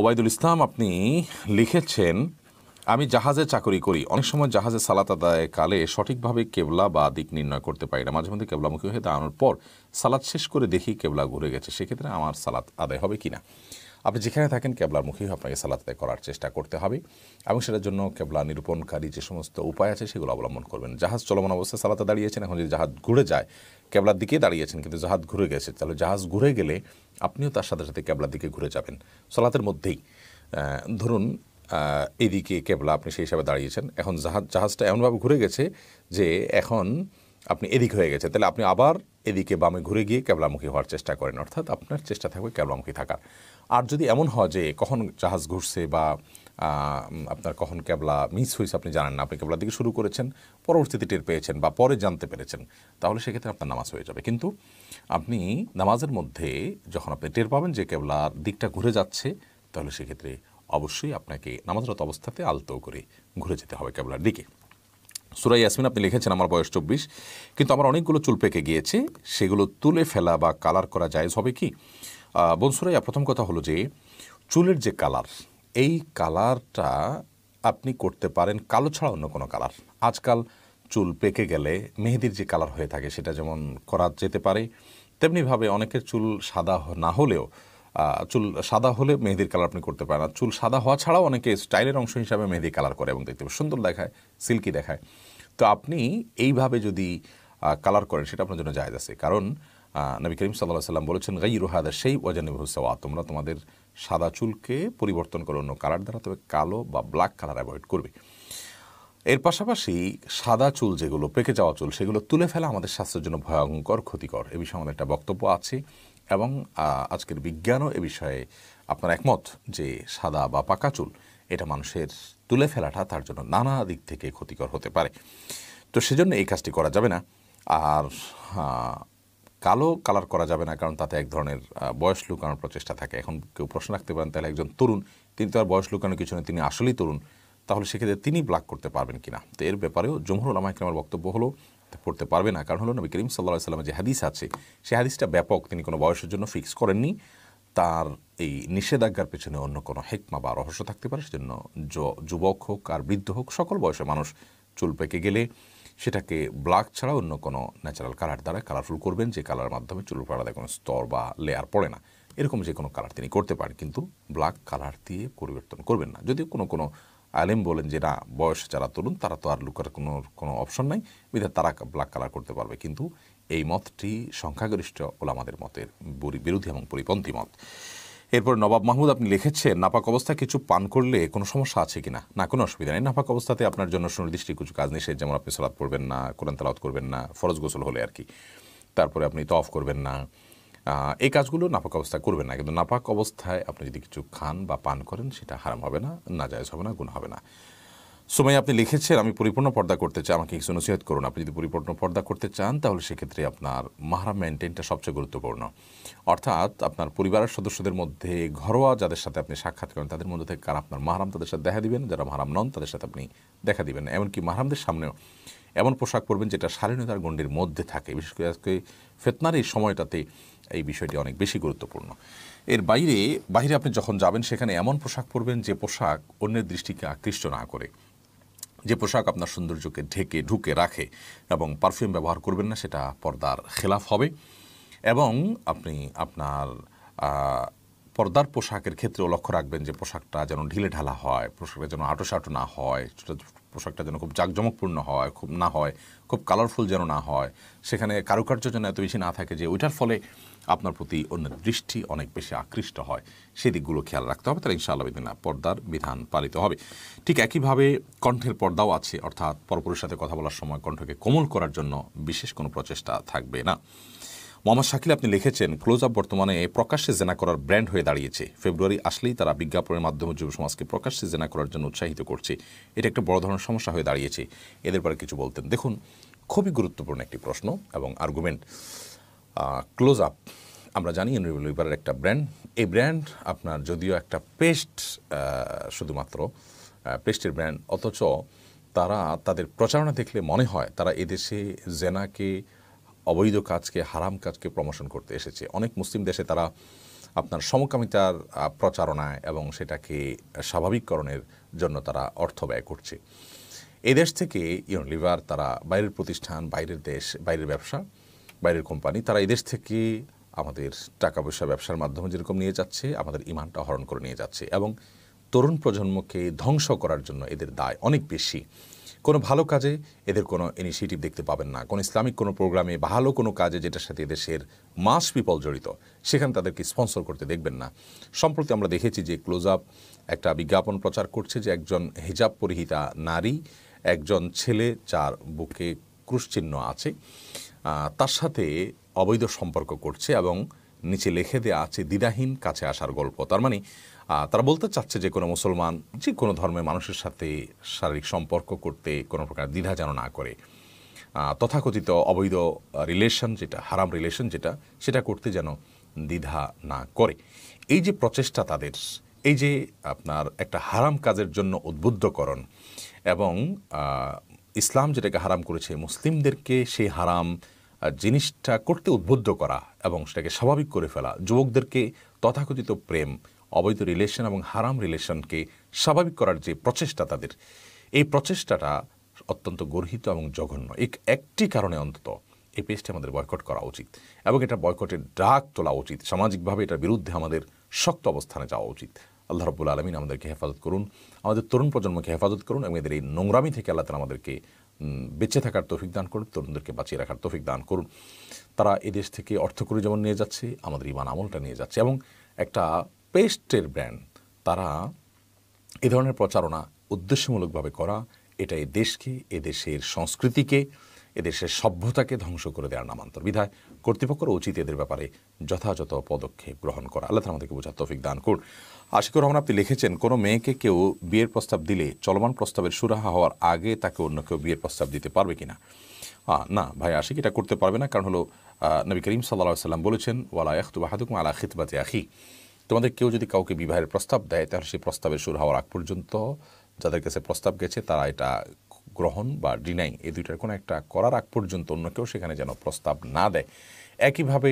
ওবায়দুল ইসলাম, আপনি লিখেছেন, আমি জাহাজে চাকরি করি। অনেক সময় জাহাজে সালাত আদায় কালে সঠিকভাবে কেবলা বা দিক নির্ণয় করতে পারি না। মাঝে মধ্যে কেবলামুখী হয়ে দাঁড়ানোর পর সালাদ শেষ করে দেখি কেবলা ঘুরে গেছে। সেক্ষেত্রে আমার সালাত আদায় হবে কি না আপনি যেখানে থাকেন কেবলার মুখী আপনাকে সালাত আদায় করার চেষ্টা করতে হবে এবং সেটার জন্য কেবলা নিরূপণকারী যে সমস্ত উপায় আছে সেগুলো অবলম্বন করবেন। জাহাজ চলমান অবস্থায় সালাতে দাঁড়িয়েছেন, এখন যদি জাহাজ ঘুরে যায়, কেবলার দিকে দাঁড়িয়েছেন কিন্তু জাহাজ ঘুরে গেছে, তাহলে জাহাজ ঘুরে গেলে আপনিও তার সাথে সাথে কেবলার দিকে ঘুরে যাবেন। সালাতের মধ্যেই ধরুন এদিকে কেবলা আপনি সেই হিসাবে দাঁড়িয়েছেন, এখন জাহাজ, জাহাজটা এমনভাবে ঘুরে গেছে যে এখন আপনি এদিক হয়ে গেছে, তাহলে আপনি আবার এদিকে বামে ঘুরে গিয়ে কেবলামুখী হওয়ার চেষ্টা করেন। অর্থাৎ আপনার চেষ্টা থাকবে কেবলামুখী থাকার। আর যদি এমন হয় যে কখন জাহাজ ঘুরছে বা আপনার কখন ক্যাবলা মিস হয়েছে আপনি জানেন না, আপনি কেবলার দিকে শুরু করেছেন, পরবর্তীতে টের পেয়েছেন বা পরে জানতে পেরেছেন, তাহলে সেক্ষেত্রে আপনার নামাজ হয়ে যাবে। কিন্তু আপনি নামাজের মধ্যে যখন আপনি টের পাবেন যে ক্যাবলার দিকটা ঘুরে যাচ্ছে, তাহলে সেক্ষেত্রে অবশ্যই আপনাকে নামাজরত অবস্থাতে আলতো করে ঘুরে যেতে হবে ক্যাবলার দিকে। সুরাই ইয়াসমিন আপনি লিখেছেন, আমার বয়স চব্বিশ, কিন্তু আমার অনেকগুলো চুল পেকে গিয়েছে, সেগুলো তুলে ফেলা বা কালার করা জায়েজ হবে কি? আহ, বোন সুরাইয়া প্রথম কথা হলো যে চুলের যে কালার এই কালারটা আপনি করতে পারেন কালো ছাড়া অন্য কোনো কালার আজকাল চুল পেকে গেলে মেহেদির যে কালার হয়ে থাকে সেটা যেমন করা যেতে পারে তেমনিভাবে অনেকের চুল সাদা না হলেও চুল সাদা হলে মেহেদির কালার আপনি করতে পারেন। আর চুল সাদা হওয়া ছাড়াও অনেকে স্টাইলের অংশ হিসাবে মেহেদি কালার করে এবং দেখতে সুন্দর দেখায় সিল্কি দেখায়। তো আপনি এইভাবে যদি কালার করেন সেটা আপনার জন্য জায়জ আছে। কারণ নবী করিম সাল্লাহ সাল্লাম বলেছেন গাই রুহাদা সেই ওয়াজানি হুসাওয়া তোমরা তোমাদের সাদা চুলকে পরিবর্তন করে অন্য কালার দ্বারা, তবে কালো বা ব্ল্যাক কালার অ্যাভয়েড করবে। এর পাশাপাশি সাদা চুল যেগুলো, পেকে যাওয়া চুল, সেগুলো তুলে ফেলা আমাদের স্বাস্থ্যের জন্য ভয়ঙ্কর, ক্ষতিকর। এ বিষয়ে আমাদের একটা বক্তব্য আছে এবং আজকের বিজ্ঞানও এ বিষয়ে আপনার একমত যে সাদা বা পাকা চুল, এটা মানুষের তুলে ফেলাটা তার জন্য নানা দিক থেকে ক্ষতিকর হতে পারে। তো সেজন্য এই কাজটি করা যাবে না। আর কালো কালার করা যাবে না, কারণ তাতে এক ধরনের বয়স লুকানোর প্রচেষ্টা থাকে। এখন কেউ প্রশ্ন রাখতে পারেন, তাহলে একজন তরুণ, তিনি তো আর বয়স লুকানোর কিছু নেই, তিনি আসলেই তরুণ, তাহলে সেক্ষেত্রে তিনি ব্লাক করতে পারবেন কিনা? তো এর ব্যাপারেও জমহুর আমাকে আমার বক্তব্য হলো, তা করতে পারবে না, কারণ হলো নবী করিম সাল্লাহ সাল্লামের যে হাদিস আছে, সে হাদিসটা ব্যাপক, তিনি কোনো বয়সের জন্য ফিক্স করেননি, তার এই নিষেধাজ্ঞার পেছনে অন্য কোনো হেকমা বা রহস্য থাকতে পারে, সেজন্য যুবক হোক আর বৃদ্ধ হোক, সকল বয়সের মানুষ চুল পেকে গেলে সেটাকে ব্ল্যাক ছাড়া অন্য কোনো ন্যাচারাল কালার দ্বারা কালারফুল করবেন, যে কালার মাধ্যমে চুল পাড়াতে কোনো স্তর বা লেয়ার পড়ে না। এরকম যে কোনো কালার তিনি করতে পারেন, কিন্তু ব্ল্যাক কালার দিয়ে পরিবর্তন করবেন না। যদিও কোনো কোনো আলেম বলেন যে, না, বয়স যারা তরুণ, তারা তো আর লুকার কোনো কোনো অপশন নাই, বিধায় তারা ব্ল্যাক কালার করতে পারবে। কিন্তু এই মতটি সংখ্যাগরিষ্ঠ ওলামাদের মতের বরি- বিরোধী এবং পরিপন্থী মত। এরপর নবাব মাহমুদ, আপনি লিখেছেন, নাপাক অবস্থায় কিছু পান করলে কোনো সমস্যা আছে কিনা? না, কোনো অসুবিধা নেই। নাপাক অবস্থাতে আপনার জন্য সুনির্দিষ্ট কিছু কাজ নিষেধ, যেমন আপনি সলাৎ করবেন না, কোরআন তালাত করবেন না, ফরজ গোসল হলে আর কি। তারপরে আপনি তফ করবেন না। এই কাজগুলো নাপাক অবস্থা করবেন না, কিন্তু নাপাক অবস্থায় আপনি যদি কিছু খান বা পান করেন, সেটা হারাম হবে না, নাজায়জ হবে না গুণ হবে না। সময় আপনি লিখেছেন, আমি পরিপূর্ণ পর্দা করতে চাই। আমাকে কিছু নসিহত করুন। আপনি যদি পরিপূর্ণ পর্দা করতে চান, তাহলে সেক্ষেত্রে আপনার মাহারাম মেনটেনটা সবচেয়ে গুরুত্বপূর্ণ। অর্থাৎ আপনার পরিবারের সদস্যদের মধ্যে ঘরোয়া যাদের সাথে আপনি সাক্ষাৎ করেন, তাদের মধ্যে থেকে কার আপনার মাহারাম তাদের সাথে দেখা দিবেন, যারা মাহারাম নন তাদের সাথে আপনি দেখা দিবেন। এমনকি মাহারামদের সামনেও এমন পোশাক পরবেন যেটা শালীনতার গণ্ডির মধ্যে থাকে। বিশেষ করে আজকে ফেতনার এই সময়টাতে এই বিষয়টি অনেক বেশি গুরুত্বপূর্ণ। এর বাইরে বাইরে আপনি যখন যাবেন, সেখানে এমন পোশাক পরবেন যে পোশাক অন্যের দৃষ্টিকে আকৃষ্ট না করে। যে পোশাক আপনার সৌন্দর্যকে ঢেকে, ঢুকে রাখে এবং পারফিউম ব্যবহার করবেন না, সেটা পর্দার খেলাফ হবে। এবং আপনি আপনার পর্দার পোশাকের ক্ষেত্রেও লক্ষ্য রাখবেন যে পোশাকটা যেন ঢিলে ঢালা হয়, পোশাকটা যেন আটোসাটো না হয় পোশাকটা যেন খুব জাঁকজমকপূর্ণ হয়, খুব না হয়, খুব কালারফুল যেন না হয়। সেখানে কারুকার্য যেন এত বেশি না থাকে যে ওইটার ফলে আপনার প্রতি অন্যের দৃষ্টি অনেক বেশি আকৃষ্ট হয়। সেই দিকগুলো খেয়াল রাখতে হবে। তাহলে ইনশাআল্লাহ বিদিনা পর্দার বিধান পালিত হবে। ঠিক একইভাবে কণ্ঠের পর্দাও আছে, অর্থাৎ পরপুরের সাথে কথা বলার সময় কণ্ঠকে কোমল করার জন্য বিশেষ কোনো প্রচেষ্টা থাকবে না। মোহাম্মদ শাকিল আপনি লিখেছেন, ক্লোজ আপ বর্তমানে প্রকাশ্যে জেনা করার ব্র্যান্ড হয়ে দাঁড়িয়েছে। ফেব্রুয়ারি আসলেই তারা বিজ্ঞাপনের মাধ্যমে যুব সমাজকে প্রকাশ্যে জেনা করার জন্য উৎসাহিত করছে। এটা একটা বড় ধরনের সমস্যা হয়ে দাঁড়িয়েছে। এদের পরে কিছু বলতেন। দেখুন, খুবই গুরুত্বপূর্ণ একটি প্রশ্ন এবং আর্গুমেন্ট ক্লোজ আপ আমরা জানি এনরিবলিভারের একটা ব্র্যান্ড। এই ব্র্যান্ড আপনার যদিও একটা পেস্ট শুধুমাত্র পেস্টের ব্র্যান্ড, অথচ তারা তাদের প্রচারণা দেখলে মনে হয় তারা এদেশে জেনাকে, অবৈধ কাজকে, হারাম কাজকে প্রমোশন করতে এসেছে। অনেক মুসলিম দেশে তারা আপনার সমকামিতার প্রচারণায় এবং সেটাকে স্বাভাবিককরণের জন্য তারা অর্থ ব্যয় করছে। এই দেশ থেকে ইউনিলিভার, তারা বাইরের প্রতিষ্ঠান, বাইরের দেশ, বাইরের ব্যবসা, বাইরের কোম্পানি, তারা এদেশ থেকে আমাদের টাকা পয়সা ব্যবসার মাধ্যমে যেরকম নিয়ে যাচ্ছে, আমাদের ইমানটা হরণ করে নিয়ে যাচ্ছে এবং তরুণ প্রজন্মকে ধ্বংস করার জন্য এদের দায় অনেক বেশি। কোনো ভালো কাজে এদের কোনো ইনিশিয়েটিভ দেখতে পাবেন না। কোনো ইসলামিক কোনো প্রোগ্রামে ভালো কোনো কাজে যেটার সাথে এদেশের মাস পিপল জড়িত, সেখানে তাদেরকে স্পন্সর করতে দেখবেন না। সম্প্রতি আমরা দেখেছি যে ক্লোজ আপ একটা বিজ্ঞাপন প্রচার করছে যে একজন হিজাব পরিহিতা নারী, একজন ছেলে যার বুকে ক্রুশচিহ্ন আছে। তার সাথে অবৈধ সম্পর্ক করছে এবং নিচে লিখে দেওয়া আছে, দ্বিধাহীন কাছে আসার গল্প। তার মানে তারা বলতে চাচ্ছে যে কোনো মুসলমান, যে কোনো ধর্মের মানুষের সাথে শারীরিক সম্পর্ক করতে কোনো প্রকার দ্বিধা যেন না করে। তথাকথিত অবৈধ রিলেশন যেটা, হারাম রিলেশন যেটা, সেটা করতে যেন দ্বিধা না করে। এই যে প্রচেষ্টা তাদের, এই যে আপনার একটা হারাম কাজের জন্য উদ্বুদ্ধকরণ এবং ইসলাম যেটাকে হারাম করেছে, মুসলিমদেরকে সেই হারাম জিনিসটা করতে উদ্বুদ্ধ করা এবং সেটাকে স্বাভাবিক করে ফেলা যুবকদেরকে তথাকথিত প্রেম, অবৈধ রিলেশন এবং হারাম রিলেশনকে স্বাভাবিক করার যে প্রচেষ্টা তাদের, এই প্রচেষ্টাটা অত্যন্ত গর্হিত এবং জঘন্য। এক, একটি কারণে অন্তত এই পেজটি আমাদের বয়কট করা উচিত এবং এটা বয়কটের ডাক তোলা উচিত। সামাজিকভাবে এটার বিরুদ্ধে আমাদের শক্ত অবস্থানে যাওয়া উচিত। আল্লাহ রব্বুল আলমিন আমাদেরকে হেফাজত করুন, আমাদের তরুণ প্রজন্মকে হেফাজত করুন এবং এদের এই নোংরামি থেকে আল্লাহ তালা আমাদেরকে বেঁচে থাকার তৌফিক দান করুন, তরুণদেরকে বাঁচিয়ে রাখার তৌফিক দান করুন। তারা এদেশ থেকে অর্থ করে যেমন নিয়ে যাচ্ছে, আমাদের ইমান আমলটা নিয়ে যাচ্ছে এবং একটা পেস্টের ব্র্যান্ড। তারা এ ধরনের প্রচারণা উদ্দেশ্যমূলকভাবে করা, এটা এই দেশকে এদেশের সংস্কৃতিকে এদেশের সভ্যতাকে ধ্বংস করে দেওয়ার নামান্তর বিধায় কর্তৃপক্ষের উচিত এদের ব্যাপারে যথাযথ পদক্ষেপ গ্রহণ করা। আল্লাহ আমাদেরকে বোঝার তৌফিক দান করুন। আশিকুর রহমান আপনি লিখেছেন কোনো মেয়েকে কেউ বিয়ের প্রস্তাব দিলে চলমান প্রস্তাবের সুরাহা হওয়ার আগে তাকে অন্য কেউ বিয়ের প্রস্তাব দিতে পারবে কিনা? আহ, না ভাই আশিক এটা করতে পারবে না। কারণ হলো নবী করিম সাল্লা সাল্লাম বলেছেন ওয়ালা ইয়াহতু বাহাদুকুম আলা খিতবাতে আখি। তোমাদের কেউ যদি কাউকে বিবাহের প্রস্তাব দেয় তাহলে সেই প্রস্তাবের শুরু হওয়ার আগ পর্যন্ত যাদের কাছে প্রস্তাব গেছে তারা এটা গ্রহণ বা ডিনাই এই দুইটার কোনো একটা করার আগ পর্যন্ত অন্য কেউ সেখানে যেন প্রস্তাব না দেয়। একইভাবে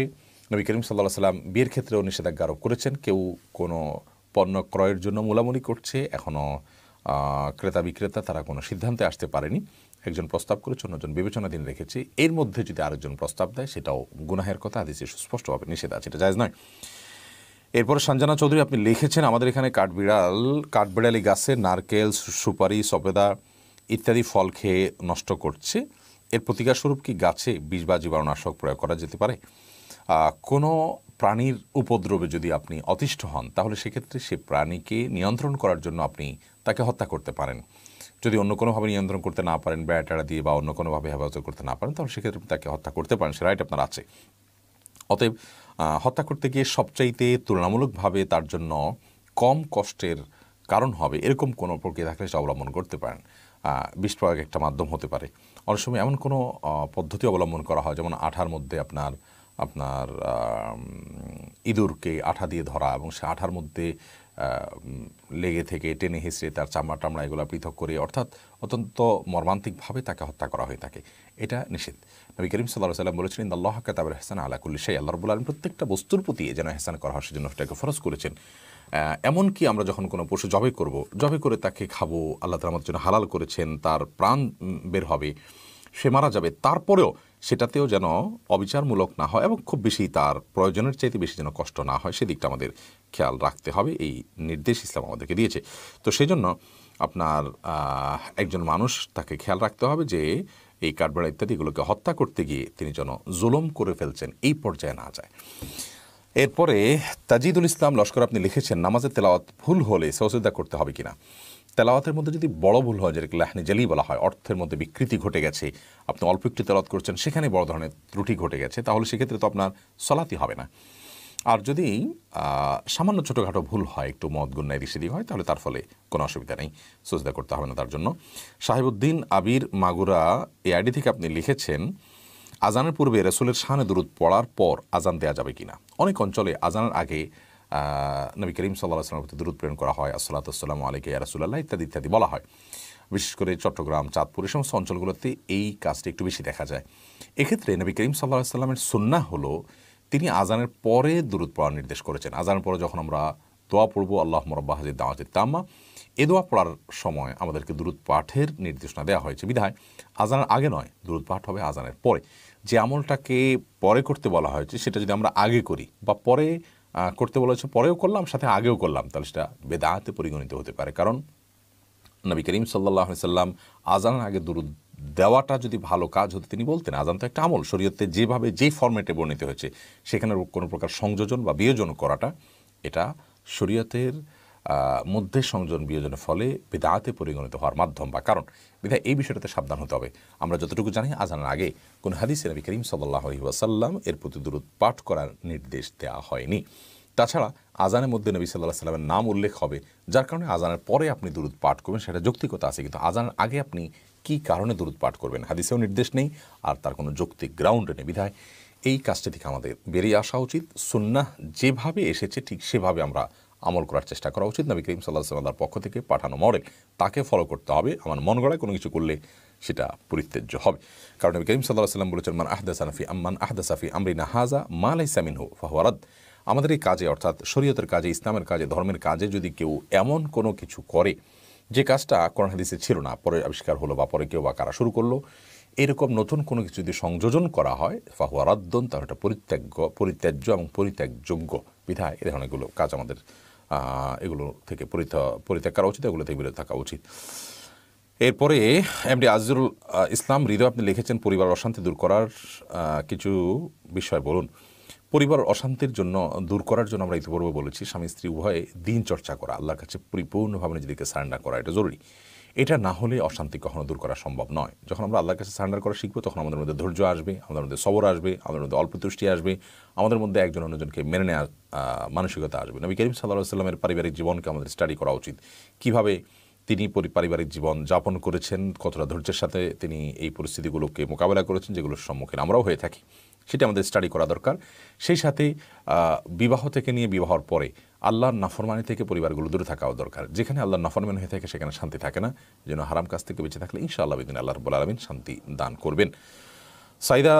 নবী করিম সাল্লাহ সাল্লাম বিয়ের ক্ষেত্রেও নিষেধাজ্ঞা আরোপ করেছেন কেউ কোনো পণ্য ক্রয়ের জন্য মূলামুলি করছে। এখনও ক্রেতা বিক্রেতা তারা কোনো সিদ্ধান্তে আসতে পারেনি। একজন প্রস্তাব করেছে, অন্যজন বিবেচনাধীন রেখেছে। এর মধ্যে যদি আরেকজন প্রস্তাব দেয়, সেটাও গুনাহের কথা আদিসে সুস্পষ্টভাবে নিষেধ আছে, এটা জায়জ নয়। এরপরে সঞ্জনা চৌধুরী, আপনি লিখেছেন, আমাদের এখানে কাঠবিড়াল, কাঠবিড়ালি গাছে নারকেল সুপারি সবেদা ইত্যাদি ফল খেয়ে নষ্ট করছে। এর প্রতিকারস্বরূপ কি গাছে বিষ বা জীবাণুনাশক প্রয়োগ করা যেতে পারে? কোনো প্রাণীর উপদ্রবে যদি আপনি অতিষ্ঠ হন, তাহলে সেক্ষেত্রে সে প্রাণীকে নিয়ন্ত্রণ করার জন্য আপনি তাকে হত্যা করতে পারেন। যদি অন্য কোনোভাবে নিয়ন্ত্রণ করতে না পারেন বেড়াটাড়া দিয়ে বা অন্য কোনোভাবে হেফাজত করতে না পারেন, তাহলে সেক্ষেত্রে তাকে হত্যা করতে পারেন। সে রাইট আপনার আছে। অতএব হত্যা করতে গিয়ে সবচাইতে তুলনামূলকভাবে তার জন্য কম কষ্টের কারণ হবে এরকম কোনো প্রক্রিয়া থাকলে সেটা অবলম্বন করতে পারেন। বিষ প্রয়োগ একটা মাধ্যম হতে পারে। অনেক সময় এমন কোনো পদ্ধতি অবলম্বন করা হয়, যেমন আঠার মধ্যে আপনার আপনার ইঁদুরকে আঠা দিয়ে ধরা এবং সে আঠার মধ্যে লেগে থেকে টেনে হেসড়ে তার চামড়া টামড়া এগুলো পৃথক করে, অর্থাৎ অত্যন্ত মর্মান্তিকভাবে তাকে হত্যা করা হয়ে থাকে। এটা নিষেধ। নবী করিম সাল্লাহ সাল্লাম বলেছেন ইন্দ আল্লাহ কাতাবের হেসান আলাকুল্লি সেই আল্লাহ রবুল আলম প্রত্যেকটা বস্তুর প্রতি যেন হেসান করা হয়, সেজন্য সেটাকে ফরজ করেছেন। এমনকি আমরা যখন কোনো পশু জবে করব, জবে করে তাকে খাব, আল্লাহ তালা জন্য হালাল করেছেন, তার প্রাণ বের হবে, সে মারা যাবে। তারপরেও সেটাতেও যেন অবিচারমূলক না হয় এবং খুব বেশি তার প্রয়োজনের চাইতে বেশি যেন কষ্ট না হয়, সেদিকটা আমাদের খেয়াল রাখতে হবে। এই নির্দেশ ইসলাম আমাদেরকে দিয়েছে। তো সেই জন্য আপনার একজন মানুষ তাকে খেয়াল রাখতে হবে যে এই কাঠবেড়া ইত্যাদিগুলোকে হত্যা করতে গিয়ে তিনি যেন জুলম করে ফেলছেন, এই পর্যায়ে না যায়। এরপরে তাজিদুল ইসলাম লস্কর আপনি লিখেছেন, নামাজের তেলাওয়াত ভুল হলে সহযোগিতা করতে হবে কিনা? তেলাওয়াতের মধ্যে যদি বড় ভুল হয়, যেটাকে লাহনি জালি বলা হয়, অর্থের মধ্যে বিকৃতি ঘটে গেছে, আপনি অল্প একটু তেলাওয়াত করছেন, সেখানে বড় ধরনের ত্রুটি ঘটে গেছে, তাহলে সেক্ষেত্রে তো আপনার সলাতি হবে না। আর যদি সামান্য ছোটোখাটো ভুল হয়, একটু মদ গুন্নায় দিক হয়, তাহলে তার ফলে কোনো অসুবিধা নেই, সজদা করতে হবে না তার জন্য। সাহেবুদ্দিন আবির মাগুরা এই আইডি থেকে আপনি লিখেছেন, আজানের পূর্বে রসুলের শানে দূরত পড়ার পর আজান দেওয়া যাবে কিনা? অনেক অঞ্চলে আজানের আগে নবী করিম সাল্লাহ আসলামের প্রতি দূরত প্রেরণ করা হয় আসসালাতাম আলাইকে রাসুল্লাহ ইত্যাদি ইত্যাদি বলা হয়। বিশেষ করে চট্টগ্রাম, চাঁদপুর, এই সমস্ত অঞ্চলগুলোতে এই কাজটি একটু বেশি দেখা যায়। এক্ষেত্রে নবী করিম সাল্লাহ সাল্লামের সুন্না হলো, তিনি আজানের পরে দূরত পড়ার নির্দেশ করেছেন। আজানের পরে যখন আমরা দোয়া পড়ব আল্লাহ মরব্বা হাজির দাওয়াজির তাম্মা, এ দোয়া পড়ার সময় আমাদেরকে দূরত পাঠের নির্দেশনা দেওয়া হয়েছে। বিধায় আজানের আগে নয় দূরত পাঠ হবে আজানের পরে। যে আমলটাকে পরে করতে বলা হয়েছে, সেটা যদি আমরা আগে করি বা পরে করতে বলেছে, পরেও করলাম, সাথে আগেও করলাম। তাহলে সেটা বেদাতে পরিগণিত হতে পারে। কারণ নবী করিম সাল্লাহ সাল্লাম আজান আগে দূর দেওয়াটা যদি ভালো কাজ হতো, তিনি বলতেন, আজান তো একটা আমল। শরীয়তে যেভাবে, যে ফর্মেটে বর্ণিত হয়েছে, সেখানে কোনো প্রকার সংযোজন বা বিয়োজন করাটা, এটা শরীয়তের মধ্যে সংযোজন বিয়োজনের ফলে বেদাতে পরিগণিত হওয়ার মাধ্যম বা কারণ। বিধায় এই বিষয়টাতে সাবধান হতে হবে। আমরা যতটুকু জানি, আজানের আগে কোন হাদিসে নবী করিম সাল্লাহ ওয়াসাল্লাম এর প্রতি দূরত পাঠ করার নির্দেশ দেওয়া হয়নি। তাছাড়া আজানের মধ্যে নবী সাল্লাহ সাল্লামের নাম উল্লেখ হবে, যার কারণে আজানের পরে আপনি দূরত পাঠ করবেন, সেটা যৌক্তিকতা আছে, কিন্তু আজানের আগে আপনি কি কারণে দূরত পাঠ করবেন হাদিসেও নির্দেশ নেই, আর তার কোনো যৌক্তিক গ্রাউন্ড নেই। বিধায় এই কাজটা থেকে আমাদের বেরিয়ে আসা উচিত। সুন্নাহ যেভাবে এসেছে, ঠিক সেভাবে আমরা আমল করার চেষ্টা করা উচিত। নবী করিম সাল্লাহ সাল্লার পক্ষ থেকে পাঠানো মডেল, তাকে ফলো করতে হবে। আমার মন গড়ায় কোনো কিছু করলে সেটা পরিত্যাজ্য হবে। কারণ নবী করিম সাল্লাহ সাল্লাম বলেছেন, মান আহদাসানফি আম্মান আহদাসাফি আমরিনা হাজা মালাই সামিন হু ফাহরাদ আমাদের এই কাজে, অর্থাৎ শরীয়তের কাজে, ইসলামের কাজে, ধর্মের কাজে যদি কেউ এমন কোনো কিছু করে, যে কাজটা কোরআন হাদিসে ছিল না, পরে আবিষ্কার হলো বা পরে কেউ বা কারা শুরু করল, এরকম নতুন কোনো কিছু যদি সংযোজন করা হয়, ফাহুয়া রাদ্দন, তাহলে এটা পরিত্যাগ্য পরিত্যাজ্য এবং পরিত্যাগযোগ্য। বিধায় এ ধরনেরগুলো কাজ আমাদের এগুলো থেকে পরিত্যাগ করা উচিত, এগুলো থেকে বিরত থাকা উচিত। এরপরে এমডি আজিজুল ইসলাম হৃদয়, আপনি লিখেছেন পরিবার অশান্তি দূর করার কিছু বিষয় বলুন। পরিবার অশান্তির জন্য, দূর করার জন্য আমরা ইতিপূর্বে বলেছি স্বামী স্ত্রী উভয়ে দিন চর্চা করা, আল্লাহর কাছে পরিপূর্ণভাবে নিজেদেরকে সারেন্ডার করা, এটা জরুরি। এটা না হলে অশান্তি কখনো দূর করা সম্ভব নয়। যখন আমরা আল্লাহর কাছে সারেন্ডার করা শিখব, তখন আমাদের মধ্যে ধৈর্য আসবে, আমাদের মধ্যে সবর আসবে, আমাদের মধ্যে অল্প তুষ্টি আসবে, আমাদের মধ্যে একজন অন্যজনকে মেনে নেওয়ার মানসিকতা আসবে। নবী করিম সাল্লাহ সাল্লামের পারিবারিক জীবনকে আমাদের স্টাডি করা উচিত। কীভাবে তিনি পারিবারিক জীবন যাপন করেছেন, কতটা ধৈর্যের সাথে তিনি এই পরিস্থিতিগুলোকে মোকাবেলা করেছেন, যেগুলোর সম্মুখীন আমরাও হয়ে থাকি। সেটা আমাদের স্টাডি করা দরকার। সেই সাথে বিবাহ থেকে নিয়ে বিবাহর পরে আল্লাহর নাফরমানি থেকে পরিবারগুলো দূরে থাকাও দরকার। যেখানে আল্লাহর নাফরমানি হয়ে থাকে সেখানে শান্তি থাকে না। যেন হারাম কাছ থেকে বেঁচে থাকলে ইনশাআল্লাহ বিদিন আল্লাহ রব্বুল আলমিন শান্তি দান করবেন। সাইদা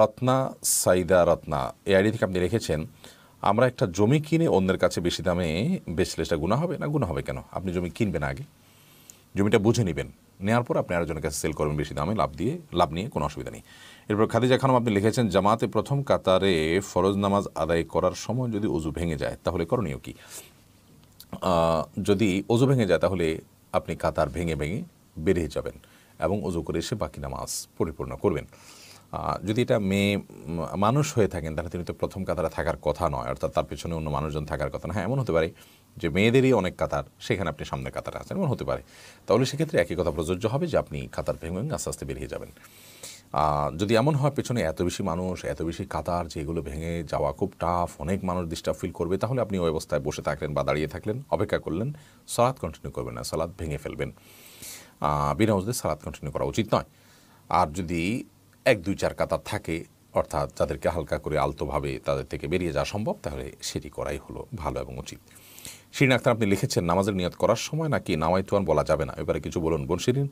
রত্না সাইদা রত্না, এই আইডি থেকে আপনি রেখেছেন, আমরা একটা জমি কিনে অন্যের কাছে বেশি দামে বেচলে সেটা গুণা হবে না? গুণা হবে কেন? আপনি জমি কিনবেন আগে। জমিটা বুঝে নেবেন। নেওয়ার পর আপনি আরেকজনের কাছে সেল করবেন বেশি দামে, লাভ দিয়ে, লাভ নিয়ে কোনো অসুবিধা নেই। এরপর খাদিজা খানম, আপনি লিখেছেন, জামাতে প্রথম কাতারে ফরজ নামাজ আদায় করার সময় যদি অজু ভেঙে যায়, তাহলে করণীয় কি? যদি অজু ভেঙে যায়, তাহলে আপনি কাতার ভেঙে ভেঙে বেরিয়ে যাবেন এবং অজু করে এসে বাকি নামাজ পরিপূর্ণ করবেন। যদি এটা মেয়ে মানুষ হয়ে থাকেন, তাহলে তিনি তো প্রথম কাতারে থাকার কথা নয়, অর্থাৎ তার পেছনে অন্য মানুষজন থাকার কথা না হ্যাঁ এমন হতে পারে যে মেয়েদেরই অনেক কাতার, সেখানে আপনি সামনে কাতারে আছেন, এমন হতে পারে। তাহলে সেক্ষেত্রে একই কথা প্রযোজ্য হবে যে আপনি কাতার ভেঙে আস্তে আস্তে বেরিয়ে যাবেন। যদি এমন হয় পেছনে এত বেশি মানুষ, এত বেশি কাতার যে এগুলো ভেঙে যাওয়া খুব টাফ অনেক মানুষ ডিস্টার্ব ফিল করবে, তাহলে আপনি ওই অবস্থায় বসে থাকলেন বা দাঁড়িয়ে থাকলেন, অপেক্ষা করলেন, সালাদ কন্টিনিউ করবেন না, সালাদ ভেঙে ফেলবেন। বিনা ওজদের সালাদ কন্টিনিউ করা উচিত নয়। আর যদি এক, দুই, চার কাতার থাকে, অর্থাৎ যাদেরকে হালকা করে আলতোভাবে তাদের থেকে বেরিয়ে যাওয়া সম্ভব, তাহলে সেটি করাই হলো ভালো এবং উচিত। শিরিন আক্তার, আপনি লিখেছেন, নামাজের নিয়ত করার সময় নাকি নামাই তোয়ান বলা যাবে না? এবারে কিছু বলুন, বোন শিরিন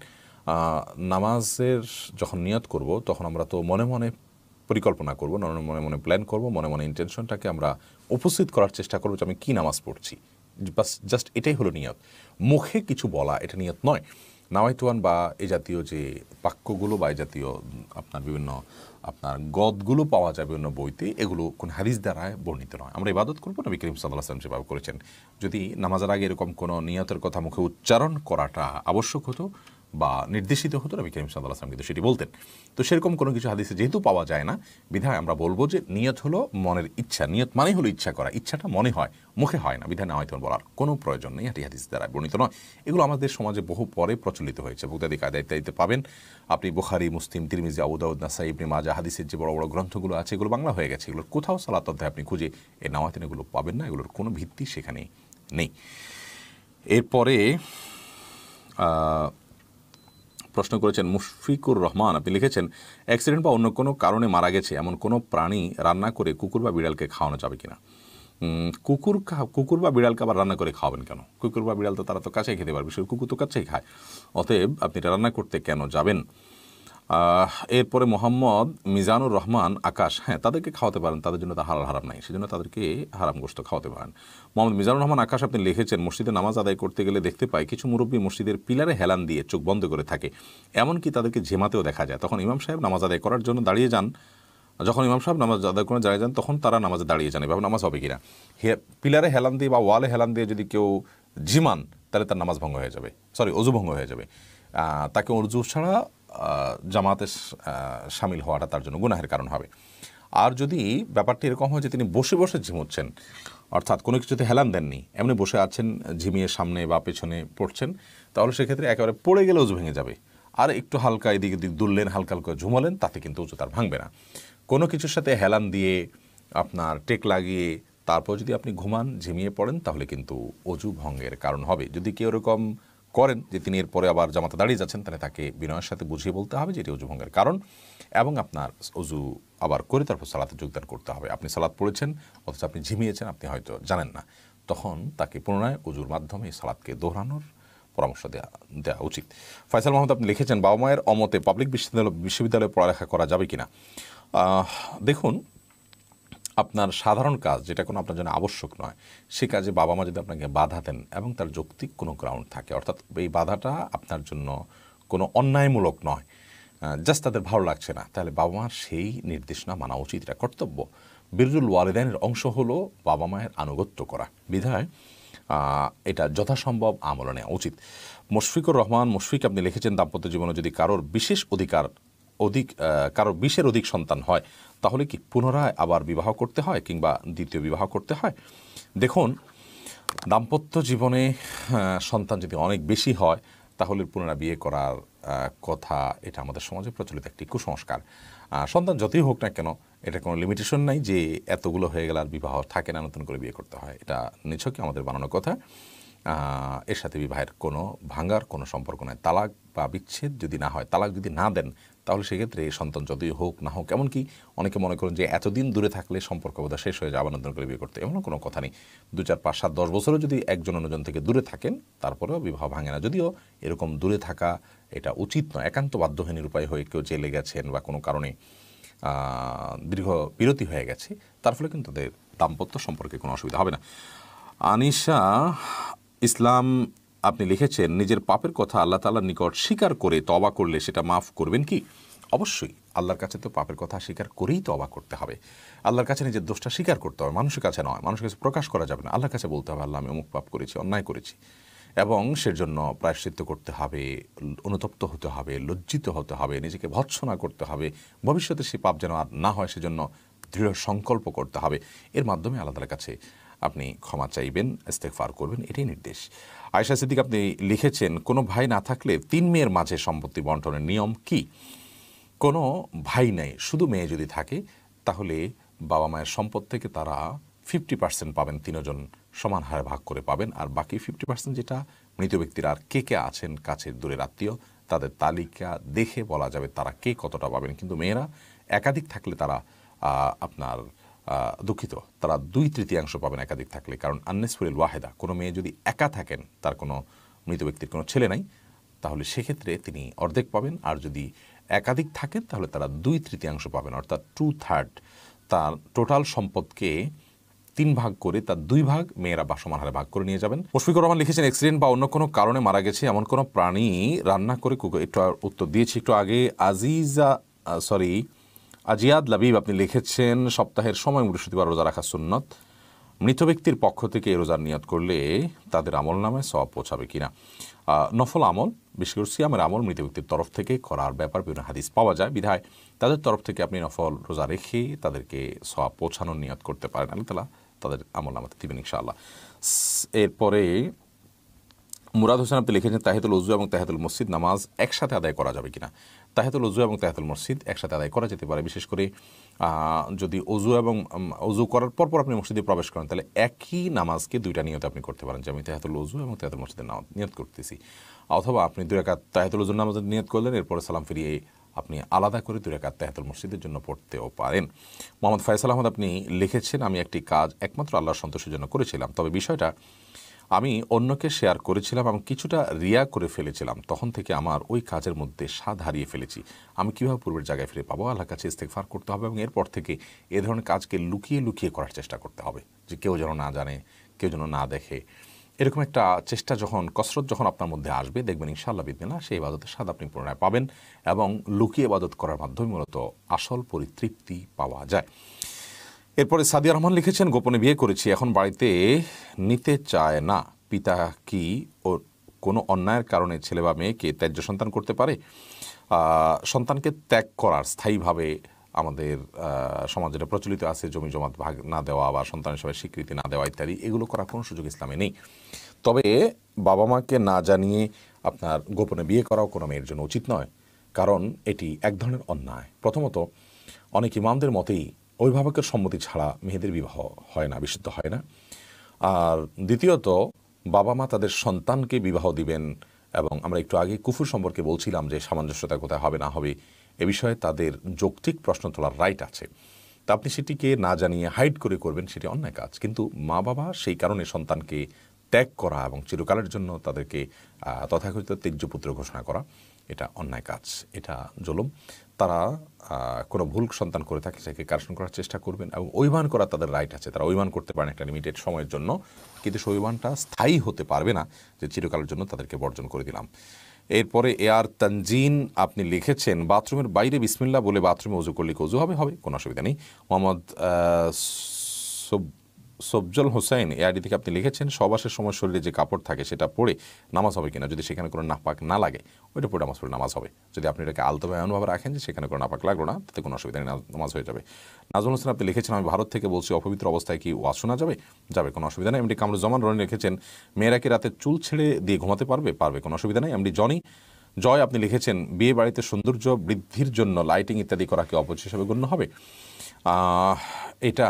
নামাজের যখন নিয়ত করব, তখন আমরা তো মনে মনে পরিকল্পনা করব, মনে মনে প্ল্যান করব, মনে মনে ইন্টেনশনটাকে আমরা উপস্থিত করার চেষ্টা করব যে আমি কী নামাজ পড়ছি। বাস জাস্ট এটাই হলো নিয়ত। মুখে কিছু বলা, এটা নিয়ত নয়। নাওয়াইতুয়ান বা এ জাতীয় যে বাক্যগুলো বা এ জাতীয়, আপনার বিভিন্ন, আপনার গদগুলো পাওয়া যায় বিভিন্ন বইতে, এগুলো কোন হাদিস দ্বারা বর্ণিত নয়। আমরা ইবাদত করব, নবী করিম সাল্লাহ আসলাম যেভাবে করেছেন। যদি নামাজের আগে এরকম কোনো নিয়তের কথা মুখে উচ্চারণ করাটা আবশ্যক হতো বা নির্দেশিত হতো নবী করিম সাল্লাহ আসলাম কিন্তু সেটি বলতেন। তো সেরকম কোনো কিছু হাদিসে যেহেতু পাওয়া যায় না, বিধায় আমরা বলব যে নিয়ত হলো মনের ইচ্ছা। নিয়ত মানেই হলো ইচ্ছা করা। ইচ্ছাটা মনে হয়, মুখে হয় না। বিধায় না হয়তো বলার কোনো প্রয়োজন নেই। হাটি হাদিস দ্বারা বর্ণিত নয়। এগুলো আমাদের সমাজে বহু পরে প্রচলিত হয়েছে। বুগদাদি কায়দা ইত্যাদিতে পাবেন আপনি বুখারি, মুসলিম, তিরমিজি আবুদাউদ নাসাই, ইবনে মাজা হাদিসের যে বড় বড় গ্রন্থগুলো আছে, এগুলো বাংলা হয়ে গেছে। এগুলোর কোথাও সালাত অধ্যায় আপনি খুঁজে এই নামাতেন এগুলো পাবেন না। এগুলোর কোনো ভিত্তি সেখানে নেই। এরপরে প্রশ্ন করেছেন, মুশফিকুর রহমান, আপনি লিখেছেন, অ্যাক্সিডেন্ট বা অন্য কোনো কারণে মারা গেছে, এমন কোনো প্রাণী রান্না করে কুকুর বা বিড়ালকে খাওয়ানো যাবে কিনা? কুকুর কুকুর বা বিড়ালকে আবার রান্না করে খাওয়াবেন কেন? কুকুর বা বিড়াল তো তারা তো কাছেই খেতে পারবে সে কুকুর তো কাছেই খায়। অতএব আপনি এটা রান্না করতে কেন যাবেন? এরপরে মোহাম্মদ মিজানুর রহমান, আকাশ হ্যাঁ তাদেরকে খাওয়াতে পারেন, তাদের জন্য তো হালাল হারাম নাই, সেজন্য তাদেরকে হারাম গোস্ত খাওয়াতে পারেন। মোহাম্মদ মিজানুর রহমান, আকাশ, আপনি লিখেছেন, মসজিদে নামাজ আদায় করতে গেলে দেখতে পাই, কিছু মুরব্বী মসজিদের পিলারে হেলান দিয়ে চোখ বন্ধ করে থাকে, এমনকি তাদেরকে ঝেমাতেও দেখা যায়। তখন ইমাম সাহেব নামাজ আদায় করার জন্য দাঁড়িয়ে যান। যখন ইমাম সাহেব নামাজ আদায় করে দাঁড়িয়ে যান, তখন তারা নামাজে দাঁড়িয়ে যান, এভাবে নামাজ হবে কিনা? হে, পিলারে হেলান দিয়ে বা ওয়ালে হেলান দিয়ে যদি কেউ ঝিমান, তাহলে তার নামাজ ভঙ্গ হয়ে যাবে, সরি, অজু ভঙ্গ হয়ে যাবে। তাকে অজু ছাড়া জামাতে সামিল হওয়াটা তার জন্য গুনাহের কারণ হবে। আর যদি ব্যাপারটি এরকম হয় যে তিনি বসে বসে ঝিমুচ্ছেন, অর্থাৎ কোনো কিছুতে হেলান দেননি, এমনি বসে আছেন, ঝিমিয়ে সামনে বা পেছনে পড়ছেন, তাহলে সেক্ষেত্রে একেবারে পড়ে গেলে উজু ভেঙে যাবে। আর একটু হালকা এদিকে দিক দুললেন, হালকা হালকা ঝুমালেন, তাতে কিন্তু উঁচু তার ভাঙবে না। কোনো কিছুর সাথে হেলান দিয়ে আপনার টেক লাগিয়ে তারপর যদি আপনি ঘুমান, ঝিমিয়ে পড়েন, তাহলে কিন্তু অজু ভঙ্গের কারণ হবে। যদি কেউ এরকম করেন যে তিনি এরপরে আবার জামাতে দাঁড়িয়ে যাচ্ছেন, তাহলে তাকে বিনয়ের সাথে বুঝিয়ে বলতে হবে যে এটি অজু ভঙ্গের কারণ এবং আপনার অজু আবার করে তারপর সালাতে যোগদান করতে হবে। আপনি সালাত পড়েছেন, অথচ আপনি ঝিমিয়েছেন, আপনি হয়তো জানেন না। তখন তাকে পুনরায় অজুর মাধ্যমে সালাদকে দোহরানোর পরামর্শ দেওয়া দেওয়া উচিত। ফয়সাল মোহাম্মদ আপনি লিখেছেন, বাবা মায়ের অমতে পাবলিক বিশ্ববিদ্যালয়, বিশ্ববিদ্যালয়ে পড়ালেখা করা যাবে কি না দেখুন আপনার সাধারণ কাজ, যেটা কোনো আপনার জন্য আবশ্যক নয়, সে কাজে বাবা মা যদি আপনাকে বাধা দেন এবং তার যৌক্তিক কোনো গ্রাউন্ড থাকে, অর্থাৎ এই বাধাটা আপনার জন্য কোনো অন্যায়মূলক নয় জাস্ট তাদের ভালো লাগছে না, তাহলে বাবা মার সেই নির্দেশনা মানা উচিত, এটা কর্তব্য। বিরুল ওয়ালিদাইনের অংশ হলো বাবা মায়ের আনুগত্য করা, বিধায় এটা যথাসম্ভব আমলে নেওয়া উচিত। মুশফিকুর রহমান, মুশফিক আপনি লিখেছেন দাম্পত্য জীবনে যদি কারোর বিশেষ অধিকার অধিক কারও বিশের অধিক সন্তান হয়, তাহলে কি পুনরায় আবার বিবাহ করতে হয় কিংবা দ্বিতীয় বিবাহ করতে হয়? দেখুন, দাম্পত্য জীবনে সন্তান যদি অনেক বেশি হয়, তাহলে পুনরায় বিয়ে করার কথা এটা আমাদের সমাজে প্রচলিত একটি কুসংস্কার। সন্তান যতই হোক না কেন, এটা কোনো লিমিটেশন নাই যে এতগুলো হয়ে গেলে আর বিবাহ থাকে না, নতুন করে বিয়ে করতে হয়। এটা নিছকই আমাদের বানানো কথা। এর সাথে বিবাহের কোনো ভাঙ্গার, কোনো সম্পর্ক নয় তালাক বা বিচ্ছেদ যদি না হয়, তালাক যদি না দেন তাহলে সেক্ষেত্রে সন্তান যতই হোক না হোক, এমনকি অনেকে মনে করেন যে এতদিন দূরে থাকলে সম্পর্ক বোধহয় শেষ হয়ে যাবে আবার নতুন করে বিয়ে করতে। এমন কোনো কথা নেই। দু চার পাঁচ সাত দশ বছরও যদি একজন অন্যজন থেকে দূরে থাকেন, তারপরেও বিবাহ ভাঙে না। যদিও এরকম দূরে থাকা এটা উচিত নয়। একান্ত বাধ্যহীনের উপায় হয়ে কেউ জেলে গেছেন বা কোনো কারণে দীর্ঘ বিরতি হয়ে গেছে, তার ফলে কিন্তু তাদের দাম্পত্য সম্পর্কে কোনো অসুবিধা হবে না। আনিশা, ইসলাম আপনি লিখেছেন, নিজের পাপের কথা আল্লাহ তাআলার নিকট স্বীকার করে তবা করলে সেটা মাফ করবেন কি? অবশ্যই, আল্লাহর কাছে তো পাপের কথা স্বীকার করেই তবা করতে হবে। আল্লাহর কাছে নিজের দোষটা স্বীকার করতে হবে, মানুষের কাছে নয়, মানুষের কাছে প্রকাশ করা যাবে না। আল্লাহর কাছে বলতে হবে, আল্লাহ, আমি অমুক পাপ করেছি, অন্যায় করেছি। এবং সেজন্য প্রায়শ্চিত্ত করতে হবে, অনুতপ্ত হতে হবে, লজ্জিত হতে হবে, নিজেকে ভৎসনা করতে হবে। ভবিষ্যতে সে পাপ যেন আর না হয়, সেজন্য দৃঢ় সংকল্প করতে হবে। এর মাধ্যমে আল্লাহ তাআলার কাছে আপনি ক্ষমা চাইবেন, ইস্তেগফার করবেন, এটাই নির্দেশ। আয়সা সিদ্দিক, আপনি লিখেছেন, কোনো ভাই না থাকলে তিন মেয়ের মাঝে সম্পত্তি বন্টনের নিয়ম কি? কোনো ভাই নেই, শুধু মেয়ে যদি থাকে, তাহলে বাবা মায়ের সম্পদ থেকে তারা ফিফটি পার্সেন্ট পাবেন, তিনজন সমান হারে ভাগ করে পাবেন, আর বাকি ফিফটি পার্সেন্ট যেটা মৃত ব্যক্তির আর কে কে আছেন, কাছের, দূরের আত্মীয়, তাদের তালিকা দেখে বলা যাবে তারা কে কতটা পাবেন। কিন্তু মেয়েরা একাধিক থাকলে তারা আপনার দুঃখিত, তারা দুই তৃতীয়াংশ পাবেন একাধিক থাকলে। কারণ আননেসফুরিল ওয়াহেদা, কোনো মেয়ে যদি একা থাকেন, তার কোনো মৃত ব্যক্তির কোনো ছেলে নাই, তাহলে সেক্ষেত্রে তিনি অর্ধেক পাবেন। আর যদি একাধিক থাকেন, তাহলে তারা দুই তৃতীয়াংশ পাবেন। অর্থাৎ টু থার্ড তার টোটাল সম্পদকে তিন ভাগ করে তার দুই ভাগ মেয়েরা বা সমান হারে ভাগ করে নিয়ে যাবেন। মুশফিকুর রহমান লিখেছেন অ্যাক্সিডেন্ট বা অন্য কোনো কারণে মারা গেছে, এমন কোনো প্রাণী রান্না করে কুকুর একটু উত্তর দিয়েছি, একটু আগে। আজিজা সরি আজিয়াদ লাবিব আপনি লিখেছেন, সপ্তাহের সময় বৃহস্পতিবার রোজা রাখা সুন্নত। মৃত ব্যক্তির পক্ষ থেকে এই রোজার নিয়ত করলে তাদের আমল নামে সব পৌঁছাবে কিনা? নফল আমল, বিশেষ করে সিয়ামের আমল মৃত ব্যক্তির তরফ থেকে করার ব্যাপার বিভিন্ন হাদিস পাওয়া যায়। বিধায় তাদের তরফ থেকে আপনি নফল রোজা রেখে তাদেরকে সব পৌঁছানোর নিয়ত করতে পারেন। আল্লাহ তালা তাদের আমল নামাতে দিবেন ইনশাআল্লাহ। এরপরে মুরাদ হোসেন আপনি লিখেছেন তাহেতুল উজু এবং তাহেতুল মসজিদ নামাজ একসাথে আদায় করা যাবে কিনা? তাহেতুল উজু এবং তাহেতুল মসজিদ একসাথে আদায় করা যেতে পারে। বিশেষ করে যদি অজু এবং অজু করার পর পর আপনি মসজিদে প্রবেশ করেন, তাহলে একই নামাজকে দুইটা নিয়ত আপনি করতে পারেন, যে আমি তাহেতুল উজু এবং তাহেতুল মসজিদের নামাজ নিয়ত করতেছি। অথবা আপনি দুই রাকাত তাহেতুল উজুর নামাজের নিয়ত করলেন, এরপরে সালাম ফিরিয়ে আপনি আলাদা করে দুই রাকাত তাহেতুল মসজিদের জন্য পড়তেও পারেন। মোহাম্মদ ফয়সাল আহমদ, আপনি লিখেছেন, আমি একটি কাজ একমাত্র আল্লাহর সন্তোষের জন্য করেছিলাম। তবে বিষয়টা আমি অন্যকে শেয়ার করেছিলাম এবং কিছুটা রিয়া করে ফেলেছিলাম। তখন থেকে আমার ওই কাজের মধ্যে স্বাদ হারিয়ে ফেলেছি। আমি কীভাবে পূর্বের জায়গায় ফিরে পাবো? আল্লাহ কাছে ইস্তেকফার করতে হবে এবং এরপর থেকে এ ধরনের কাজকে লুকিয়ে লুকিয়ে করার চেষ্টা করতে হবে যে কেউ যেন না জানে, কেউ যেন না দেখে। এরকম একটা চেষ্টা যখন, কসরত যখন আপনার মধ্যে আসবে, দেখবেন ইনশাআল্লাহ বিদিনা সেই ইবাদতের স্বাদ আপনি পুনরায় পাবেন এবং লুকিয়ে ইবাদত করার মাধ্যমে মূলত আসল পরিতৃপ্তি পাওয়া যায়। এরপরে সাদিয়া রহমান লিখেছেন, গোপনে বিয়ে করেছি, এখন বাড়িতে নিতে চায় না। পিতা কি ও কোনো অন্যায়ের কারণে ছেলে বা মেয়েকে ত্যায্য সন্তান করতে পারে? সন্তানকে ত্যাগ করার স্থায়ীভাবে আমাদের সমাজে প্রচলিত আছে, জমি জমাত ভাগ না দেওয়া বা সন্তান হিসেবে স্বীকৃতি না দেওয়া ইত্যাদি, এগুলো করার কোনো সুযোগ ইসলামে নেই। তবে বাবা মাকে না জানিয়ে আপনার গোপনে বিয়ে করাও কোনো মেয়ের জন্য উচিত নয়। কারণ এটি এক ধরনের অন্যায়। প্রথমত, অনেক ইমামদের মতেই অভিভাবকের সম্মতি ছাড়া মেয়েদের বিবাহ হয় না, বিশুদ্ধ হয় না। আর দ্বিতীয়ত বাবা মা তাদের সন্তানকে বিবাহ দিবেন এবং আমরা একটু আগে কুফুর সম্পর্কে বলছিলাম যে সামঞ্জস্যতা কোথায় হবে, না হবে, এ বিষয়ে তাদের যৌক্তিক প্রশ্ন তোলার রাইট আছে। তা আপনি সেটিকে না জানিয়ে হাইড করে করবেন, সেটি অন্যায় কাজ। কিন্তু মা বাবা সেই কারণে সন্তানকে ত্যাগ করা এবং চিরকালের জন্য তাদেরকে তথাকথিত তেজ্যপুত্র ঘোষণা করা, এটা অন্যায় কাজ, এটা জলম। তারা কোনো ভুল সন্তান করে থাকে, সেকে কারেকশন করার চেষ্টা করবেন এবং অভিমান করার তাদের রাইট আছে। তারা অভিমান করতে পারেন একটা লিমিটেড সময়ের জন্য, কিন্তু সেই অভিমানটা স্থায়ী হতে পারবে না, যে চিরকালের জন্য তাদেরকে বর্জন করে দিলাম। এরপরে এ আর তানজিন, আপনি লিখেছেন, বাথরুমের বাইরে বিসমিল্লা বলে বাথরুমে উজু করলে উজু হবে? হবে, কোনো অসুবিধা নেই। মোহাম্মদ সবজল হোসেন এ আইডি থেকে আপনি লিখেছেন সবাসের সময় শরীরে যে কাপড় থাকে সেটা পরে নামাজ হবে কিনা, যদি সেখানে কোনো নাপাক না লাগে, ওইটা পরে নামাজ পড়ে নামাজ হবে। যদি আপনি এটাকে আলতোভাবে এমনভাবে রাখেন যে সেখানে কোনো নাপাক লাগল না, তাতে কোনো অসুবিধা নেই, নামাজ হয়ে যাবে। নাজমুল হোসেন, আপনি লিখেছেন, আমি ভারত থেকে বলছি, অপবিত্র অবস্থায় কি ওয়াজ শোনা যাবে? যাবে, কোনো অসুবিধা নেই। এমডি কামরুজ্জামান রনি লিখেছেন, মেয়েরা কি রাতে চুল ছেড়ে দিয়ে ঘুমাতে পারবে? পারবে, কোনো অসুবিধা নেই। এমডি জনি, জয়, আপনি লিখেছেন, বিয়ে বাড়িতে সৌন্দর্য বৃদ্ধির জন্য লাইটিং ইত্যাদি করা কি অপচয় হিসাবে গণ্য হবে? এটা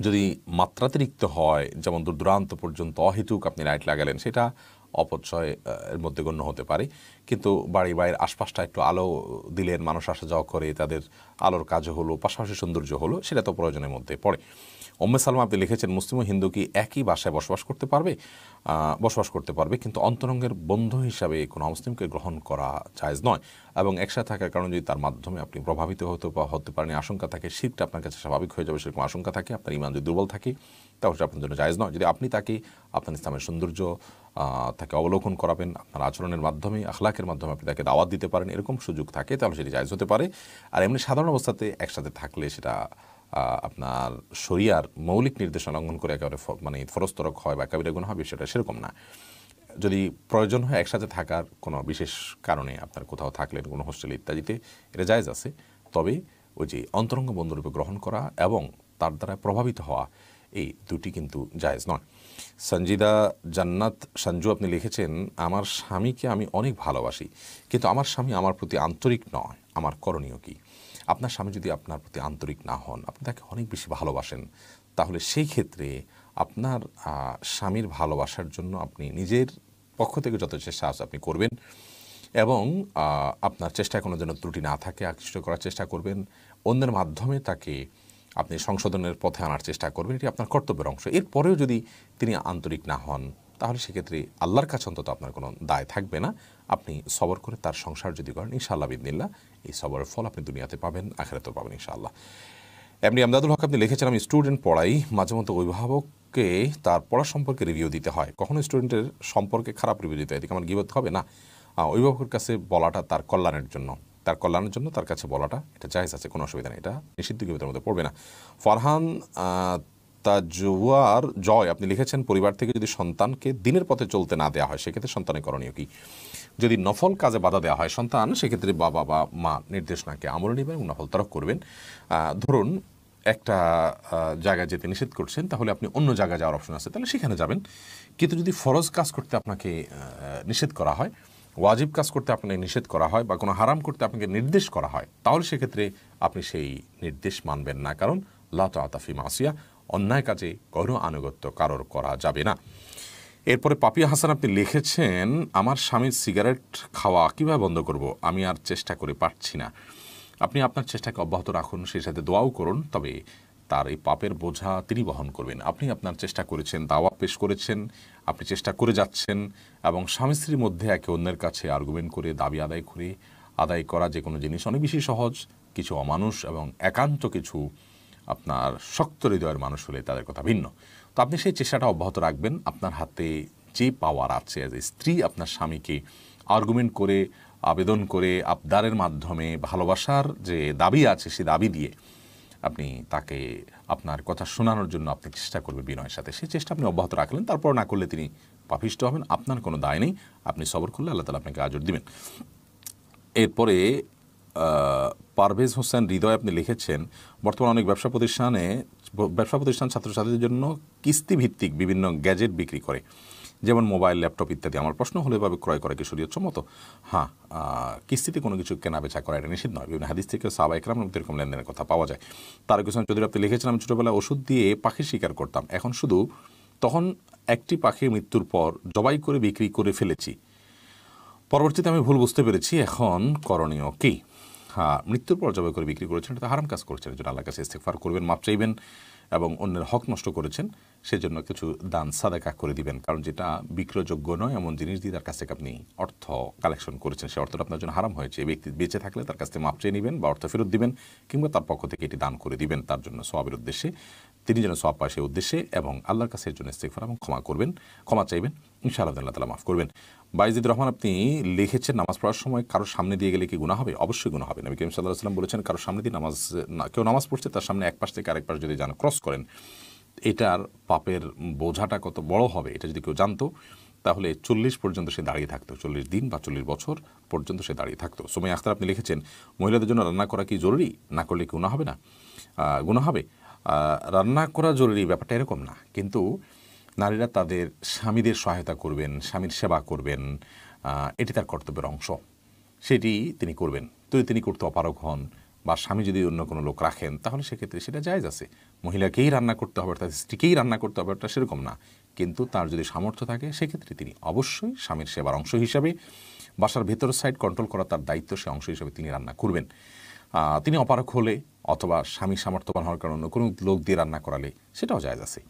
যদি মাত্রাতিরিক্ত হয়, যেমন দূর দূরান্ত পর্যন্ত অহেতুক আপনি লাইট লাগালেন, সেটা অপচয়ের মধ্যে গণ্য হতে পারে। কিন্তু বাড়ি বাইরের আশপাশটা একটু আলো দিলেন, মানুষ আসা যাওয়া করে, তাদের আলোর কাজ হলো, পাশাপাশি সৌন্দর্য হলো, সেটা তো প্রয়োজনের মধ্যে পড়ে। ওম্মে সালমা আপনি লিখেছেন, মুসলিম ও হিন্দু কি একই বাসায় বসবাস করতে পারবে? বসবাস করতে পারবে, কিন্তু অন্তরঙ্গের বন্ধু হিসাবে কোনো মুসলিমকে গ্রহণ করা জায়জ নয়। এবং একসাথে থাকার কারণে যদি তার মাধ্যমে আপনি প্রভাবিত হতে বা হতে পারেন আশঙ্কা থাকে, শীতটা আপনার কাছে স্বাভাবিক হয়ে যাবে সেরকম আশঙ্কা থাকে, আপনার ইমান যদি দুর্বল থাকে, তাহলে আপনার জন্য জায়জ নয়। যদি আপনি তাকে, আপনার ইসলামের সৌন্দর্য তাকে অবলোকন করাবেন, আপনার আচরণের মাধ্যমে, আখলাকের মাধ্যমে আপনি তাকে দাওয়াত দিতে পারেন, এরকম সুযোগ থাকে, তাহলে সেটি জায়জ হতে পারে। আর এমনি সাধারণ অবস্থাতে একসাথে থাকলে সেটা আপনার শরিয়ার মৌলিক নির্দেশনা লঙ্ঘন করে একেবারে মানে ফরস্তরক হয় বা কাবিরা গুণ হবে সেটা সেরকম না। যদি প্রয়োজন হয় একসাথে থাকার কোনো বিশেষ কারণে আপনার কোথাও থাকলেন কোনো হোস্টেল ইত্যাদিতে, এটা জায়জ আছে। তবে ওই যে অন্তরঙ্গ বন্ধুরূপে গ্রহণ করা এবং তার দ্বারা প্রভাবিত হওয়া, এই দুটি কিন্তু জায়েজ নয়। সঞ্জিদা জান্নাত সঞ্জু আপনি লিখেছেন, আমার স্বামীকে আমি অনেক ভালোবাসি, কিন্তু আমার স্বামী আমার প্রতি আন্তরিক নয়, আমার করণীয় কী? আপনার স্বামী যদি আপনার প্রতি আন্তরিক না হন, আপনি তাকে অনেক বেশি ভালোবাসেন, তাহলে সেই ক্ষেত্রে আপনার স্বামীর ভালোবাসার জন্য আপনি নিজের পক্ষ থেকে যত চেষ্টা আছে আপনি করবেন এবং আপনার চেষ্টায় কোনো যেন ত্রুটি না থাকে আকৃষ্ট করার চেষ্টা করবেন। অন্যের মাধ্যমে তাকে আপনি সংশোধনের পথে আনার চেষ্টা করবেন, এটি আপনার কর্তব্যের অংশ। এরপরেও যদি তিনি আন্তরিক না হন, তাহলে সেক্ষেত্রে আল্লাহর কাছে অন্তত আপনার কোনো দায় থাকবে না। আপনি সবর করে তার সংসার যদি করেন, ইনশাআল্লাহ বিদিনিল্লা এই সবরের ফল আপনি দুনিয়াতে পাবেন, আখেরাতেও পাবেন, ইনশাআল্লাহ। এমনি আমদাদুল হক, আপনি লিখেছেন, আমি স্টুডেন্ট পড়াই, মাঝে মধ্যে অভিভাবককে তার পড়া সম্পর্কে রিভিউ দিতে হয়। কখনো স্টুডেন্টের সম্পর্কে খারাপ রিভিউ দিতে হয়? এদিকে আমার গিবত হবে না? অভিভাবকের কাছে বলাটা তার কল্যাণের জন্য। তার কল্যাণের জন্য তার কাছে বলাটা, এটা জায়জ আছে, কোনো অসুবিধা নেই, এটা নিষিদ্ধ গিবতের মধ্যে পড়বে না। ফরহান তাজুয়ার জয়, আপনি লিখেছেন, পরিবার থেকে যদি সন্তানকে দিনের পথে চলতে না দেওয়া হয়, সেক্ষেত্রে সন্তানের করণীয় কি? যদি নফল কাজে বাধা দেওয়া হয় সন্তান, সেক্ষেত্রে বাবা বা মা নির্দেশনাকে আমল নেবেন এবং নফল তরক করবেন। ধরুন একটা জায়গায় যেতে নিষেধ করছেন, তাহলে আপনি অন্য জায়গায় যাওয়ার অপশন আছে, তাহলে সেখানে যাবেন। কিন্তু যদি ফরজ কাজ করতে আপনাকে নিষেধ করা হয়, ওয়াজিব কাজ করতে আপনাকে নিষেধ করা হয় বা কোনো হারাম করতে আপনাকে নির্দেশ করা হয়, তাহলে সেক্ষেত্রে আপনি সেই নির্দেশ মানবেন না। কারণ লা তাফি মাসিয়া, অন্যায় কাজে কোনো আনুগত্য কারোর করা যাবে না। এরপরে পাপিয়া হাসান আপনি লিখেছেন, আমার স্বামীর সিগারেট খাওয়া কীভাবে বন্ধ করব? আমি আর চেষ্টা করে পারছি না। আপনি আপনার চেষ্টাকে অব্যাহত রাখুন, সেই সাথে দোয়াও করুন, তবে তার এই পাপের বোঝা তিনি বহন করবেন। আপনি আপনার চেষ্টা করেছেন দাওয়া পেশ করেছেন, আপনি চেষ্টা করে যাচ্ছেন, এবং স্বামী স্ত্রীর মধ্যে একে অন্যের কাছে আর্গুমেন্ট করে, দাবি আদায় করে, আদায় করা যে কোনো জিনিস অনেক বেশি সহজ, কিছু অমানুষ এবং একান্ত কিছু আপনার শক্ত হৃদয়ের মানুষ হলে তাদের কথা ভিন্ন। তো আপনি সেই চেষ্টাটা অব্যাহত রাখবেন। আপনার হাতে যে পাওয়ার আছে অ্যাজ এ স্ত্রী আপনার স্বামীকে আর্গুমেন্ট করে, আবেদন করে, আবদারের মাধ্যমে ভালোবাসার যে দাবি আছে সেই দাবি দিয়ে আপনি তাকে আপনার কথা শোনানোর জন্য আপনি চেষ্টা করবেন বিনয়ের সাথে। সেই চেষ্টা আপনি অব্যাহত রাখলেন, তারপর না করলে তিনি পাপিষ্ট হবেন, আপনার কোনো দায় নেই, আপনি সবর করলে আল্লাহ তালা আপনাকে আজর দিবেন। এরপরে পারভেজ হোসেন হৃদয় আপনি লিখেছেন, বর্তমানে অনেক ব্যবসা প্রতিষ্ঠানে ব্যবসা প্রতিষ্ঠান ছাত্রছাত্রীদের জন্য কিস্তি ভিত্তিক বিভিন্ন গ্যাজেট বিক্রি করে। যেমন মোবাইল, ল্যাপটপ ইত্যাদি। আমার প্রশ্ন হলো, এভাবে ক্রয় করা কি শরীয়ত হ্যাঁ কিস্তিতে কোনো কিছু কেনা বেচা করা এটা নিষিদ্ধ নয়। বিভিন্ন হাদিস থেকে সাবা একরাম এরকম লেনদেনের কথা পাওয়া যায়। তার কিছু যদি আপনি লিখেছিলাম ছোটোবেলায় ওষুধ দিয়ে পাখি শিকার করতাম। এখন শুধু তখন একটি পাখির মৃত্যুর পর জবাই করে বিক্রি করে ফেলেছি। পরবর্তীতে আমি ভুল বুঝতে পেরেছি। এখন করণীয় কী? হ্যাঁ মৃত্যুর পর জবাই করে বিক্রি করেছেন, এটা হারাম কাজ করেছেন এজন্য আল্লাহ কাছে ইস্তেকফার করবেন, মাপ চাইবেন এবং অন্যের হক নষ্ট করেছেন, সেজন্য কিছু দান, সাদাকা করে দিবেন। কারণ যেটা বিক্রয়যোগ্য নয়, এমন জিনিস দিয়ে তার কাছ থেকে আপনি অর্থ কালেকশন করেছেন, সে অর্থটা আপনার জন্য হারাম হয়েছে। ব্যক্তি বেঁচে থাকলে তার কাছ থেকে মাপ চেয়ে নেবেন বা অর্থ ফেরত দিবেন, কিংবা তার পক্ষ থেকে এটি দান করে দিবেন, তার জন্য সবের উদ্দেশ্যে। তিনি যেন সব সেই উদ্দেশ্যে এবং আল্লাহর কাছে এর জন্য ইস্তেকফার এবং ক্ষমা করবেন, ক্ষমা চাইবেন। ইনশাআল্লাহ আল্লাহ মাফ করবেন। বাইজিদ রহমান, আপনি লিখেছেন নামাজ পড়ার সময় কারোর সামনে দিয়ে গেলে কি গুণা হবে? অবশ্যই গুণা হবে। নবী করিম সাল্লাহ সাল্লাম বলেছেন কারোর সামনে দিয়ে নামাজ, কেউ নামাজ পড়ছে, তার সামনে এক পাশ থেকে আরেক পাশ যদি যান ক্রস করেন, এটার পাপের বোঝাটা কত বড় হবে এটা যদি কেউ জানতো, তাহলে চল্লিশ পর্যন্ত সে দাঁড়িয়ে থাকতো। চল্লিশ দিন বা চল্লিশ বছর পর্যন্ত সে দাঁড়িয়ে থাকতো। সময় আখতার, আপনি লিখেছেন, মহিলাদের জন্য রান্না করা কি জরুরি? না করলে কি গুণা হবে না? গুণা হবে। রান্না করা জরুরি, ব্যাপারটা এরকম না। কিন্তু নারীরা তাদের স্বামীদের সহায়তা করবেন, স্বামীর সেবা করবেন এটি তার কর্তব্যের অংশ। সেটি তিনি করবেন। যদি তিনি করতে অপারক হন বা স্বামী যদি অন্য কোনো লোক রাখেন, তাহলে সেক্ষেত্রে সেটা জায়জ আছে। মহিলাকেই রান্না করতে হবে তার স্ত্রীকেই রান্না করতে হবে, ওটা সেরকম না। কিন্তু তার যদি সামর্থ্য থাকে, সেক্ষেত্রে তিনি অবশ্যই স্বামীর সেবার অংশ হিসাবে বাসার ভেতরের সাইড কন্ট্রোল করা তার দায়িত্ব সে অংশ হিসাবে তিনি রান্না করবেন। তিনি অপারক হলে অথবা স্বামী সামর্থ্যবান হওয়ার কারণে কোনো লোক দিয়ে রান্না করালে সেটাও জায়জ আছে।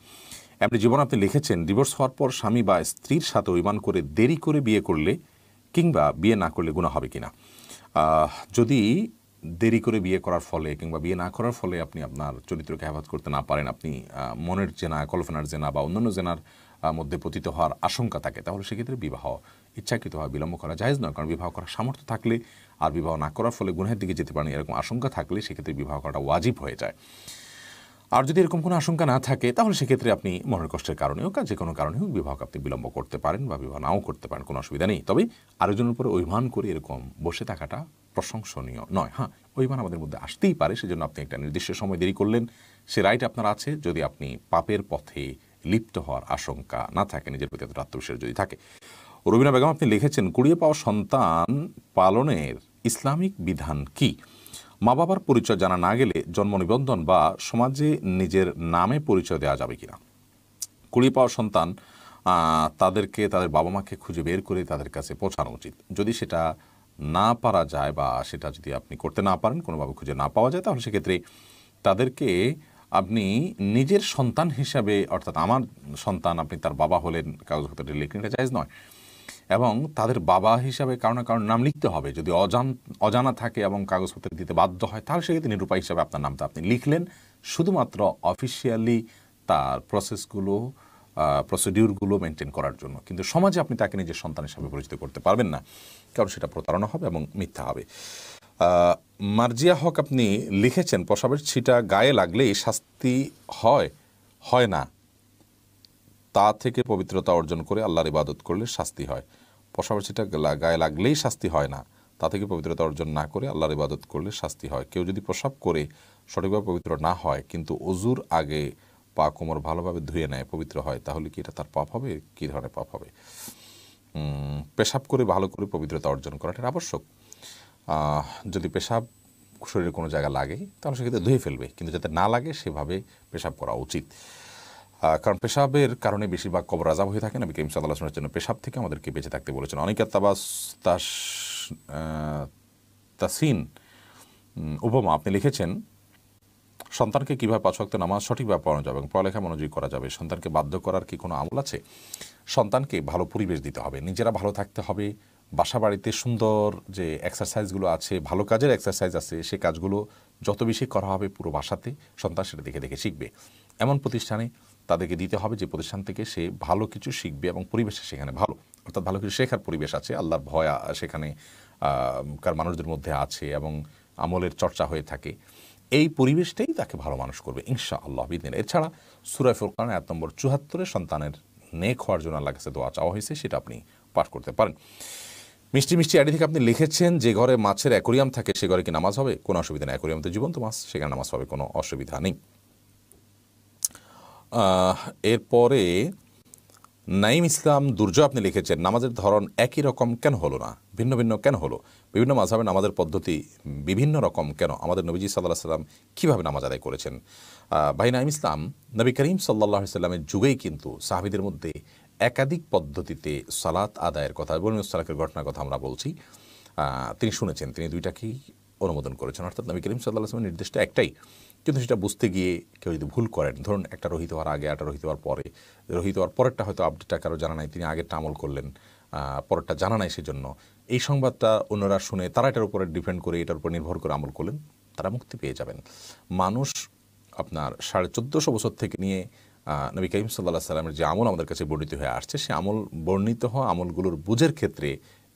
এমনি জীবন আপনি লিখেছেন ডিভোর্স হওয়ার পর স্বামী বা স্ত্রীর সাথে অভিমান করে দেরি করে বিয়ে করলে কিংবা বিয়ে না করলে গুণা হবে কিনা? যদি দেরি করে বিয়ে করার ফলে কিংবা বিয়ে না করার ফলে আপনি আপনার চরিত্রকে হেফাজ করতে না পারেন, আপনি মনের জেনা, কল্পনার জেনা বা অন্যান্য জেনার মধ্যে পতিত হওয়ার আশঙ্কা থাকে, তাহলে সেক্ষেত্রে বিবাহ ইচ্ছাকৃতভাবে বিলম্ব করা যায় নয়। কারণ বিবাহ করার সামর্থ্য থাকলে আর বিবাহ না করার ফলে গুণের দিকে যেতে পারেন এরকম আশঙ্কা থাকলে সেক্ষেত্রে বিবাহ করাটা ওয়াজিব হয়ে যায়। আর যদি এরকম কোনো আশঙ্কা না থাকে, তাহলে সেক্ষেত্রে আপনি মনের কষ্টের কারণে হোক যে কোনো কারণে হোক বিবাহ আপনি বিলম্ব করতে পারেন বা বিবাহ নাও করতে পারেন, কোনো অসুবিধা নেই। তবে আরেকজনের উপরে অভিমান করে এরকম বসে থাকাটা প্রশংসনীয় নয়। হ্যাঁ অভিমান আমাদের মধ্যে আসতেই পারে, সেজন্য আপনি একটা নির্দিষ্ট সময় দেরি করলেন। সে রাইট আপনার আছে, যদি আপনি পাপের পথে লিপ্ত হওয়ার আশঙ্কা না থাকে, নিজের প্রতি এত আত্মবিশ্বাস যদি থাকে। রবিনা বেগম, আপনি লিখেছেন, কুড়িয়ে পাওয়া সন্তান পালনের ইসলামিক বিধান কি? মা বাবার পরিচয় জানা না গেলে জন্ম নিবন্ধন বা সমাজে নিজের নামে পরিচয় দেওয়া যাবে কিনা? কুড়িয়ে পাওয়া সন্তান তাদেরকে তাদের বাবা মাকে খুঁজে বের করে তাদের কাছে পৌঁছানো উচিত। যদি সেটা না পারা যায় বা সেটা যদি আপনি করতে না পারেন, কোনোভাবে খুঁজে না পাওয়া যায়, তাহলে সেক্ষেত্রে তাদেরকে আপনি নিজের সন্তান হিসাবে, অর্থাৎ আমার সন্তান, আপনি তার বাবা হলেন কাগজপত্রে লিখলেন এটা জায়জ নয়। এবং তাদের বাবা হিসাবে কারও না কারোর নাম লিখতে হবে। যদি অজান, অজানা থাকে এবং কাগজপত্র দিতে বাধ্য হয়, তাহলে সেক্ষেত্রে নিরূপায় হিসাবে আপনার নামটা আপনি লিখলেন। শুধুমাত্র অফিসিয়ালি তার প্রসেসগুলো প্রসিডিউরগুলো মেনটেন করার জন্য। কিন্তু সমাজে আপনি তাকে নিজের সন্তান হিসাবে পরিচিত করতে পারবেন না। কারণ সেটা প্রতারণা হবে এবং মিথ্যা হবে। মার্জিয়া হক আপনি লিখেছেন, প্রসাবের ছিটা গায়ে লাগলেই শাস্তি হয় হয় না। তা থেকে পবিত্রতা অর্জন করে আল্লাহর ইবাদত করলে শাস্তি হয়। ছিটা গায়ে লাগলেই শাস্তি হয় না। তা থেকে পবিত্রতা অর্জন না করে আল্লাহর ইবাদত করলে শাস্তি হয়। কেউ যদি প্রসাব করে, সঠিকভাবে পবিত্র না হয়, কিন্তু অজুর আগে পা কোমর ভালোভাবে ধুয়ে নেয়, পবিত্র হয়, তাহলে কি এটা তার পাপ হবে? কী ধরনের পাপ হবে? পেশাব করে ভালো করে পবিত্রতা অর্জন করাটা আবশ্যক। যদি পেশাব শরীরে কোনো জায়গা লাগে, তাহলে সেক্ষেত্রে ধুয়ে ফেলবে, কিন্তু যাতে না লাগে, সেভাবে পেশাব করা উচিত। কারণ পেশাবের কারণে বেশিরভাগ কবর আজাব হয়ে থাকে না। বিকেম সাল্লাহ জন্য পেশাব থেকে আমাদেরকে বেঁচে থাকতে বলেছেন। অনেকের তাবাস তাস তাসিন উপমা আপনি লিখেছেন, সন্তানকে কীভাবে পাঁচ নামাজ সঠিকভাবে পড়ানো যাবে এবং পড়ালেখা মনোযোগী করা যাবে, সন্তানকে বাধ্য করার কি কোনো আমল আছে? সন্তানকে ভালো পরিবেশ দিতে হবে, নিজেরা ভালো থাকতে হবে বাসা বাড়িতে সুন্দর যে এক্সারসাইজগুলো আছে, ভালো কাজের এক্সারসাইজ আছে, সে কাজগুলো যত বেশি করা হবে পুরো বাসাতে সন্তান সেটা দেখে দেখে শিখবে। এমন প্রতিষ্ঠানে তাদেরকে দিতে হবে যে প্রতিষ্ঠান থেকে সে ভালো কিছু শিখবে এবং পরিবেশে সেখানে ভালো। অর্থাৎ ভালো কিছু শেখার পরিবেশ আছে, আল্লাহর ভয় সেখানে কার মানুষদের মধ্যে আছে এবং আমলের চর্চা হয়ে থাকে। এই পরিবেশটাই তাকে ভালো মানুষ করবে ইনশা আল্লাহ বিদিন এছাড়া সুরায় ফুরকান এক নম্বর চুহাত্তরে সন্তানের নেক হওয়ার জন্য আল্লাহ কাছে দোয়া চাওয়া হয়েছে, সেটা আপনি পাঠ করতে পারেন। মিষ্টি মিষ্টি আইডি থেকে আপনি লিখেছেন, যে ঘরে মাছের অ্যাকোরিয়াম থাকে, সে ঘরে কি নামাজ হবে? কোনো অসুবিধা নেই, অ্যাকোরিয়াম তো জীবন্ত মাছ, সেখানে নামাজ হবে কোনো অসুবিধা নেই। এরপরে নাইম ইসলাম দুর্য আপনি লিখেছেন, নামাজের ধরন একই রকম কেন হলো না? ভিন্ন ভিন্ন কেন হলো? বিভিন্ন মাঝাবে নামাজের পদ্ধতি বিভিন্ন রকম কেন? আমাদের নবীজি সাল্লাহ সাল্লাম কীভাবে নামাজ আদায় করেছেন? ভাই নাইম ইসলাম, নবী করিম সাল্লাহ সাল্লামের যুগেই কিন্তু সাহাবিদের মধ্যে একাধিক পদ্ধতিতে সালাত আদায়ের কথা বলুন সালাকের ঘটনার কথা আমরা বলছি। তিনি শুনেছেন, তিনি দুইটাকেই অনুমোদন করেছেন। অর্থাৎ নবী করিম সাল্লাহ আসলামের নির্দেশটা একটাই কিন্তু সেটা বুঝতে গিয়ে কেউ যদি ভুল করেন, ধরুন একটা রহিত হওয়ার আগে, একটা রহিত হওয়ার পরে, রহিত হওয়ার পরেরটা হয়তো আপডেটটা কারও জানা নাই, তিনি আগেরটা আমল করলেন পরেরটা জানা নাই সেজন্য। এই সংবাদটা অন্যরা শুনে তারা এটার উপরে ডিপেন্ড করে, এটার উপর নির্ভর করে আমল করলেন, তারা মুক্তি পেয়ে যাবেন। মানুষ আপনার সাড়ে চোদ্দোশো বছর থেকে নিয়ে নবী করিম সাল্লাহ সাল্লামের যে আমল আমাদের কাছে বর্ণিত হয়ে আসছে, সে আমল বর্ণিত হওয়া আমলগুলোর বুঝের ক্ষেত্রে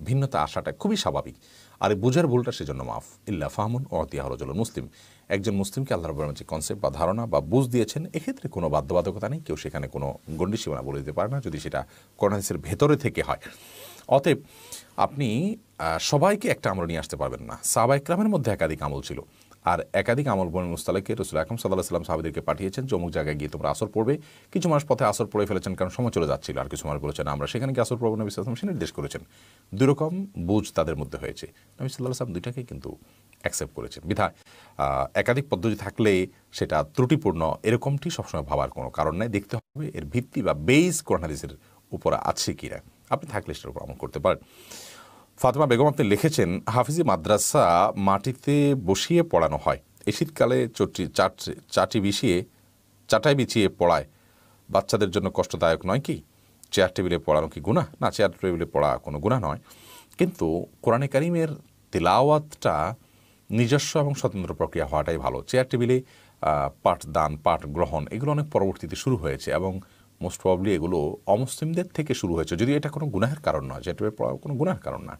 ভিন্নতা আসাটা খুবই স্বাভাবিক। আর বুঝার ভুলটা সেজন্য মাফ। ইল্লা ফাহমুন ও অতিয়াহরজল মুসলিম। একজন মুসলিমকে আল্লাহ রব্বুল যে কনসেপ্ট বা ধারণা বা বুঝ দিয়েছেন, এক্ষেত্রে কোনো বাধ্যবাধকতা নেই, কেউ সেখানে কোনো গণ্ডি সীমানা বলে দিতে পারে না, যদি সেটা করোনাদিসের ভেতরে থেকে হয়। অতএব আপনি সবাইকে একটা আমল নিয়ে আসতে পারবেন না। সাবা ইকরামের মধ্যে একাধিক আমল ছিল। আর একাধিক আমল বন মুস্তালাকে রসুল আকরম সাল্লাহ সাল্লাম সাহাবিদেরকে পাঠিয়েছেন, যে অমুক জায়গায় গিয়ে তোমরা আসর পড়বে। কিছু মানুষ পথে আসর পড়ে ফেলেছেন কারণ সময় চলে যাচ্ছিল আর কিছু মানুষ বলেছেন, আমরা সেখানে গিয়ে আসর পড়ব নবী সাল্লাম সে নির্দেশ করেছেন। দুই রকম বুঝ তাদের মধ্যে হয়েছে। নবী সাল্লাহ সাল্লাম দুইটাকেই কিন্তু অ্যাকসেপ্ট করেছেন। বিধায় একাধিক পদ্ধতি থাকলে সেটা ত্রুটিপূর্ণ, এরকমটি সবসময় ভাবার কোনো কারণ নেই। দেখতে হবে এর ভিত্তি বা বেস কোরআন হাদিসের উপরে আছে কিনা। আপনি থাকলে সেটার উপর আমল করতে পারেন। ফাতেমা বেগম আপনি লিখেছেন, হাফিজি মাদ্রাসা মাটিতে বসিয়ে পড়ানো হয়। এই শীতকালে চটি, চাট বিছিয়ে, চাটাই বিছিয়ে পড়ায়। বাচ্চাদের জন্য কষ্টদায়ক নয় কি? চেয়ার টেবিলে পড়ানো কি গুণা না, চেয়ার টেবিলে পড়া কোনো গুণা নয়। কিন্তু কোরআনে কারিমের তেলাওয়াতটা নিজস্ব এবং স্বতন্ত্র প্রক্রিয়া হওয়াটাই ভালো। চেয়ার টেবিলে পাঠ দান পাঠ গ্রহণ এগুলো অনেক পরবর্তীতে শুরু হয়েছে এবং মোস্ট প্রবলি এগুলো অমুসলিমদের থেকে শুরু হয়েছে। যদি এটা কোনো গুনাহের কারণ নয় পড়া কোনো গুনাহের কারণ না।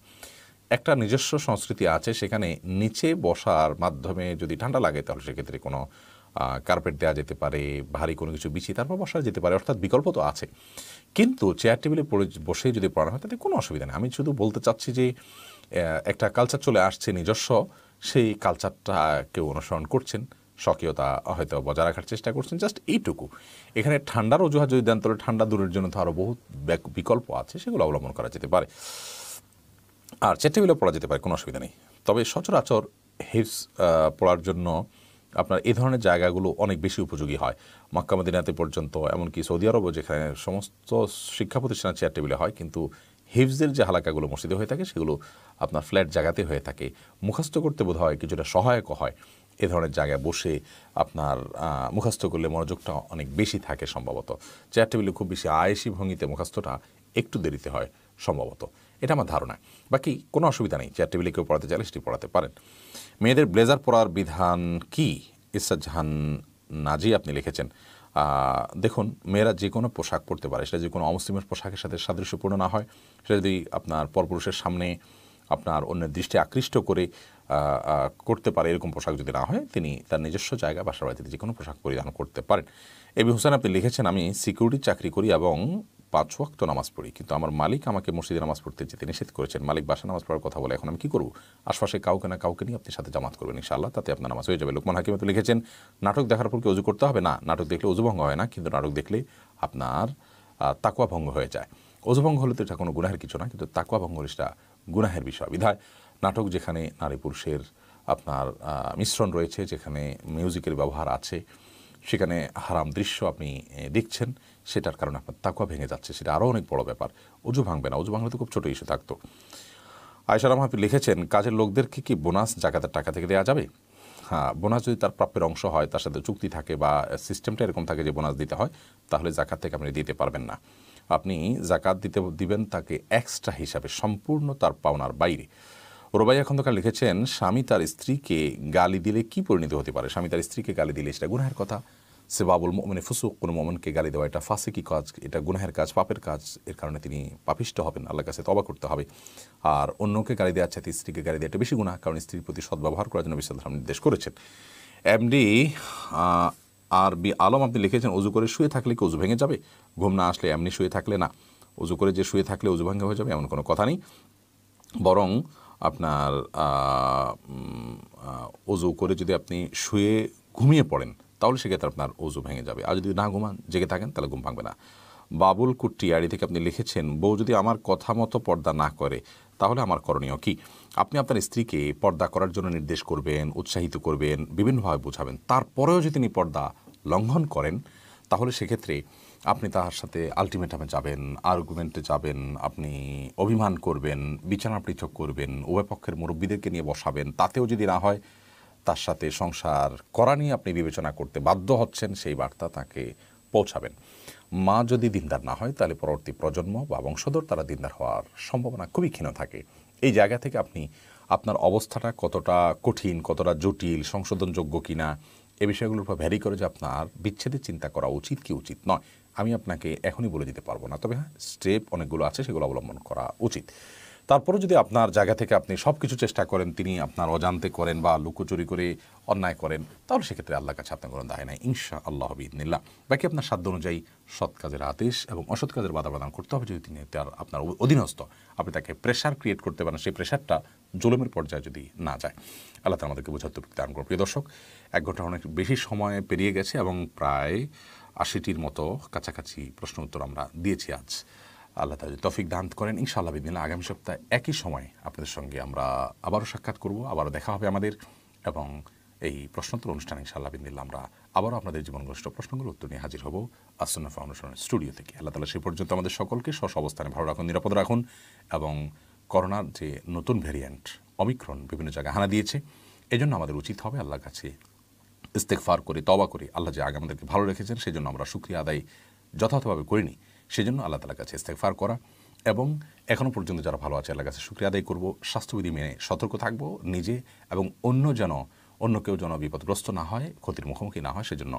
একটা নিজস্ব সংস্কৃতি আছে, সেখানে নিচে বসার মাধ্যমে যদি ঠান্ডা লাগে, তাহলে সেক্ষেত্রে কোনো কার্পেট দেওয়া যেতে পারে, ভারী কোনো কিছু বিছিয়ে তারপর বসা যেতে পারে, অর্থাৎ বিকল্প তো আছে। কিন্তু চেয়ার টেবিলে বসে যদি পড়ানো হয়, তাতে কোনো অসুবিধা নেই। আমি শুধু বলতে চাচ্ছি যে একটা কালচার চলে আসছে নিজস্ব, সেই কালচারটা কেউ অনুসরণ করছেন। স্বকীয়তা হয়তো বজায় রাখার চেষ্টা করছেন জাস্ট এইটুকু। এখানে ঠান্ডার অজুহাত যদি দেন, তাহলে ঠান্ডা দূরের জন্য তো আরও ব্যাক- বিকল্প আছে, সেগুলো অবলম্বন করা যেতে পারে। আর চেয়ার টেবিলে পড়া যেতে পারে, কোনো অসুবিধা নেই। তবে সচরাচর হিপস পড়ার জন্য আপনার এই ধরনের জায়গাগুলো অনেক বেশি উপযোগী হয়। মক্কা মদিনাতে পর্যন্ত, এমনকি সৌদি আরবও যেখানে সমস্ত শিক্ষা প্রতিষ্ঠান চেয়ার টেবিলে হয়, কিন্তু হিফজের যে হালাকাগুলো মসজিদে হয়ে থাকে, সেগুলো আপনার ফ্ল্যাট জায়গাতে হয়ে থাকে। মুখস্থ করতে বোধ হয় কিছুটা সহায়ক হয়। এ ধরনের জায়গায় বসে আপনার মুখস্থ করলে মনোযোগটা অনেক বেশি থাকে সম্ভবত। চেয়ার টেবিলে খুব বেশি আয়েসি ভঙ্গিতে মুখস্থটা একটু দেরিতে হয় সম্ভবত। এটা আমার ধারণা। বাকি কোনো অসুবিধা নেই, চেয়ার টেবিলে কেউ পড়াতে চাইলে সেটি পড়াতে পারেন। মেয়েদের ব্লেজার পরার বিধান কি? ইসা জাহান নাজি আপনি লিখেছেন। দেখুন, মেয়েরা যে কোনো পোশাক পরতে পারে, সেটা যে কোনো অমুসলিমের পোশাকের সাথে সাদৃশ্যপূর্ণ না হয়, সেটা যদি আপনার পরপুরুষের সামনে আপনার অন্যের দৃষ্টি আকৃষ্ট করে করতে পারে, এরকম পোশাক যদি না হয়, তিনি তার নিজস্ব জায়গা বাসার বাড়িতে যে কোনো পোশাক পরিধান করতে পারেন। এবি হোসেন, আপনি লিখেছেন, আমি সিকিউরিটি চাকরি করি এবং পাঁচ ওয়াক্ত নামাজ পড়ি, কিন্তু আমার মালিক আমাকে মসজিদে নামাজ পড়তে যেতে নিষেধ করেছেন। মালিক বাসা নামাজ পড়ার কথা বলে, এখন আমি কী করব? আশপাশে কাউকে না কাউকে নিয়ে আপনি সাথে জামাত করবেন, ইনশাআল্লাহ, তাতে আপনার নামাজ হয়ে যাবে। লোকমান হাকিম আপনি লিখেছেন, নাটক দেখার পর কি অজু করতে হবে? না, নাটক দেখলে অজু ভঙ্গ হয় না, কিন্তু নাটক দেখলে আপনার তাকুয়া ভঙ্গ হয়ে যায়। অজু ভঙ্গ হলে তো এটা কোনো গুনাহের কিছু না, কিন্তু তাকুয়া ভঙ্গ হলে সেটা গুনাহের বিষয়, বিধায়। নাটক যেখানে নারী পুরুষের আপনার মিশ্রণ রয়েছে, যেখানে মিউজিকের ব্যবহার আছে, সেখানে হারাম দৃশ্য আপনি দেখছেন, সেটার কারণে আপনার তাকুয়া ভেঙে যাচ্ছে, সেটা আরও অনেক বড় ব্যাপার। অজু ভাঙবে না, অজু ভাঙলে তো খুব ছোটো ইস্যু থাকতো। আয়সারাম আপনি লিখেছেন, কাজের লোকদেরকে কি বোনাস জাকাতের টাকা থেকে দেওয়া যাবে? হ্যাঁ বোনাস যদি তার প্রাপ্যের অংশ হয়, তার সাথে চুক্তি থাকে বা সিস্টেমটা এরকম থাকে যে বোনাস দিতে হয়, তাহলে জাকাত থেকে আপনি দিতে পারবেন না। আপনি জাকাত দিতে, দিবেন তাকে এক্সট্রা হিসাবে, সম্পূর্ণ তার পাওনার বাইরে। রোবাইয়া খন্দকার লিখেছেন, স্বামী তার স্ত্রীকে গালি দিলে কি পরিণত হতে পারে? স্বামী তার স্ত্রীকে গালি দিলে সেটা গুনাহের কথা। সে বাবুল মানে ফুসুক কোনো মমনকে গালি দেওয়া, এটা ফাঁসিকি কাজ, এটা গুনাহের কাজ, পাপের কাজ। এর কারণে তিনি পাপিষ্ট হবেন, আল্লাহর কাছে তবা করতে হবে। আর অন্যকে গালি দেওয়ার চাইতে স্ত্রীকে গালি দেওয়া এটা বেশি গুণা কারণ স্ত্রীর প্রতি সদ্ব্যবহার করার জন্য বিশ্বাস নির্দেশ করেছেন। এমডি আর বি আলম আপনি লিখেছেন, উজু করে শুয়ে থাকলে কি উজু ভেঙে যাবে? ঘুম না আসলে এমনি শুয়ে থাকলে না। উজু করে যে শুয়ে থাকলে উজু ভেঙে হয়ে যাবে, এমন কোনো কথা নেই। বরং আপনার উজু করে যদি আপনি শুয়ে ঘুমিয়ে পড়েন, তাহলে সেক্ষেত্রে আপনার উজু ভেঙে যাবে। আর যদি না ঘুমান, জেগে থাকেন, তাহলে ঘুম ভাঙবে না। বাবুল আড়ি থেকে আপনি লিখেছেন, বউ যদি আমার কথা মতো পর্দা না করে, তাহলে আমার করণীয় কি? আপনি আপনার স্ত্রীকে পর্দা করার জন্য নির্দেশ করবেন, উৎসাহিত করবেন, বিভিন্নভাবে বোঝাবেন। তারপরেও যদি তিনি পর্দা লঙ্ঘন করেন, তাহলে সেক্ষেত্রে আপনি তাহার সাথে আলটিমেটামে যাবেন আর্গুমেন্টে যাবেন, আপনি অভিমান করবেন, বিছানা পৃথক করবেন, উভয় পক্ষের মুরব্বীদেরকে নিয়ে বসাবেন, তাতেও যদি না হয়, তার সাথে সংসার করা নিয়ে আপনি বিবেচনা করতে বাধ্য হচ্ছেন, সেই বার্তা তাকে পৌঁছাবেন। মা যদি দিনদার না হয়, তাহলে পরবর্তী প্রজন্ম বা বংশধর তারা দিনদার হওয়ার সম্ভাবনা খুবই ক্ষীণ থাকে। এই জায়গা থেকে আপনি আপনার অবস্থাটা কতটা কঠিন, কতটা জটিল, সংশোধনযোগ্য কিনা, এ বিষয়গুলোর উপর ভ্যারি করে যে আপনার বিচ্ছেদের চিন্তা করা উচিত কি উচিত নয়। আমি আপনাকে এখনই বলে দিতে পারব না। তবে হ্যাঁ স্টেপ অনেকগুলো আছে, সেগুলো অবলম্বন করা উচিত। তারপরে যদি আপনার জায়গা থেকে আপনি সব কিছু চেষ্টা করেন, তিনি আপনার অজান্তে করেন বা লুকোচুরি করে অন্যায় করেন, তাহলে সেক্ষেত্রে আল্লাহর কাছে আপনার কোনো দায় নাই। ইনশা আল্লাহ বিদিনিল্লা বাকি আপনার সাধ্য অনুযায়ী সৎ কাজের আদেশ এবং অসৎ কাজের বাধা প্রদান করতে হবে যদি তিনি তার, আপনার অধীনস্থ। আপনি তাকে প্রেশার ক্রিয়েট করতে পারেন, সেই প্রেশারটা জুলুমের পর্যায়ে যদি না যায়। আল্লাহ আমাদেরকে বোঝাতে দান করুন প্রিয় দর্শক, এক ঘণ্টা অনেক বেশি সময় পেরিয়ে গেছে এবং প্রায় আশিটির মতো কাছাকাছি প্রশ্ন উত্তর আমরা দিয়েছি আজ। আল্লাহ তালা তফিক দান করেন, ইনশাআল্লাহ বিদিন আগামী সপ্তাহে একই সময় আপনাদের সঙ্গে আমরা আবারও সাক্ষাৎ করব, আবারও দেখা হবে আমাদের এবং এই প্রশ্নোত্তর অনুষ্ঠান ইনশাআল্লাহ বিদিন আমরা আবারও আপনাদের জীবনগ্রস্ত প্রশ্নগুলো উত্তর নিয়ে হাজির হব আসন্ন ফাউন্ডেশনের স্টুডিও থেকে। আল্লাহ তালা সেই পর্যন্ত আমাদের সকলকে স্বস অবস্থানে ভালো রাখুন, নিরাপদ রাখুন এবং করোনার যে নতুন ভ্যারিয়েন্ট অমিক্রণ বিভিন্ন জায়গায় হানা দিয়েছে, এজন্য আমাদের উচিত হবে আল্লাহর কাছে ইস্তেকফার করে তবা করে, আল্লাহ যে আগে আমাদেরকে ভালো রেখেছেন সেই জন্য আমরা সুক্রিয়া আদায় যথাযথভাবে করিনি। সেজন্য আল্লাহ তালার কাছে ইস্তেকফার করা এবং এখনও পর্যন্ত যারা ভালো আছে, আল্লাহর কাছে সুক্রিয়া আদায় করব, স্বাস্থ্যবিধি মেনে সতর্ক থাকব নিজে এবং অন্য যেন, অন্য কেউ যেন বিপদগ্রস্ত না হয়, ক্ষতির মুখোমুখি না হয়, সেজন্য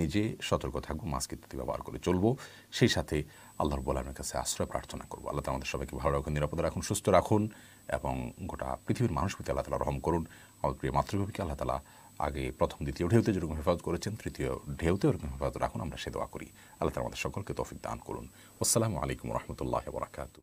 নিজে সতর্ক থাকব, মাস্ক ইত্যাদি ব্যবহার করে চলবো। সেই সাথে আল্লাহর বোলামের কাছে আশ্রয় প্রার্থনা করব। আল্লাহ আমাদের সবাইকে ভালো রাখুন, নিরাপদ রাখুন, সুস্থ রাখুন এবং গোটা পৃথিবীর মানুষ প্রতি আল্লাহ তালা রহম করুন। আমার প্রিয় মাতৃভূমিকে আল্লাহ তালা আগে প্রথম, দ্বিতীয় ঢেউতে যেরকম হেফাজত করেছেন, তৃতীয় ঢেউতে ওরকম হেফাজত রাখুন। আমরা সে দোয়া করি। আল্লাহ আমাদের সকলকে তফিক দান করুন। আসসালামু আলাইকুম রহমতুল্লাহ বরাকাতু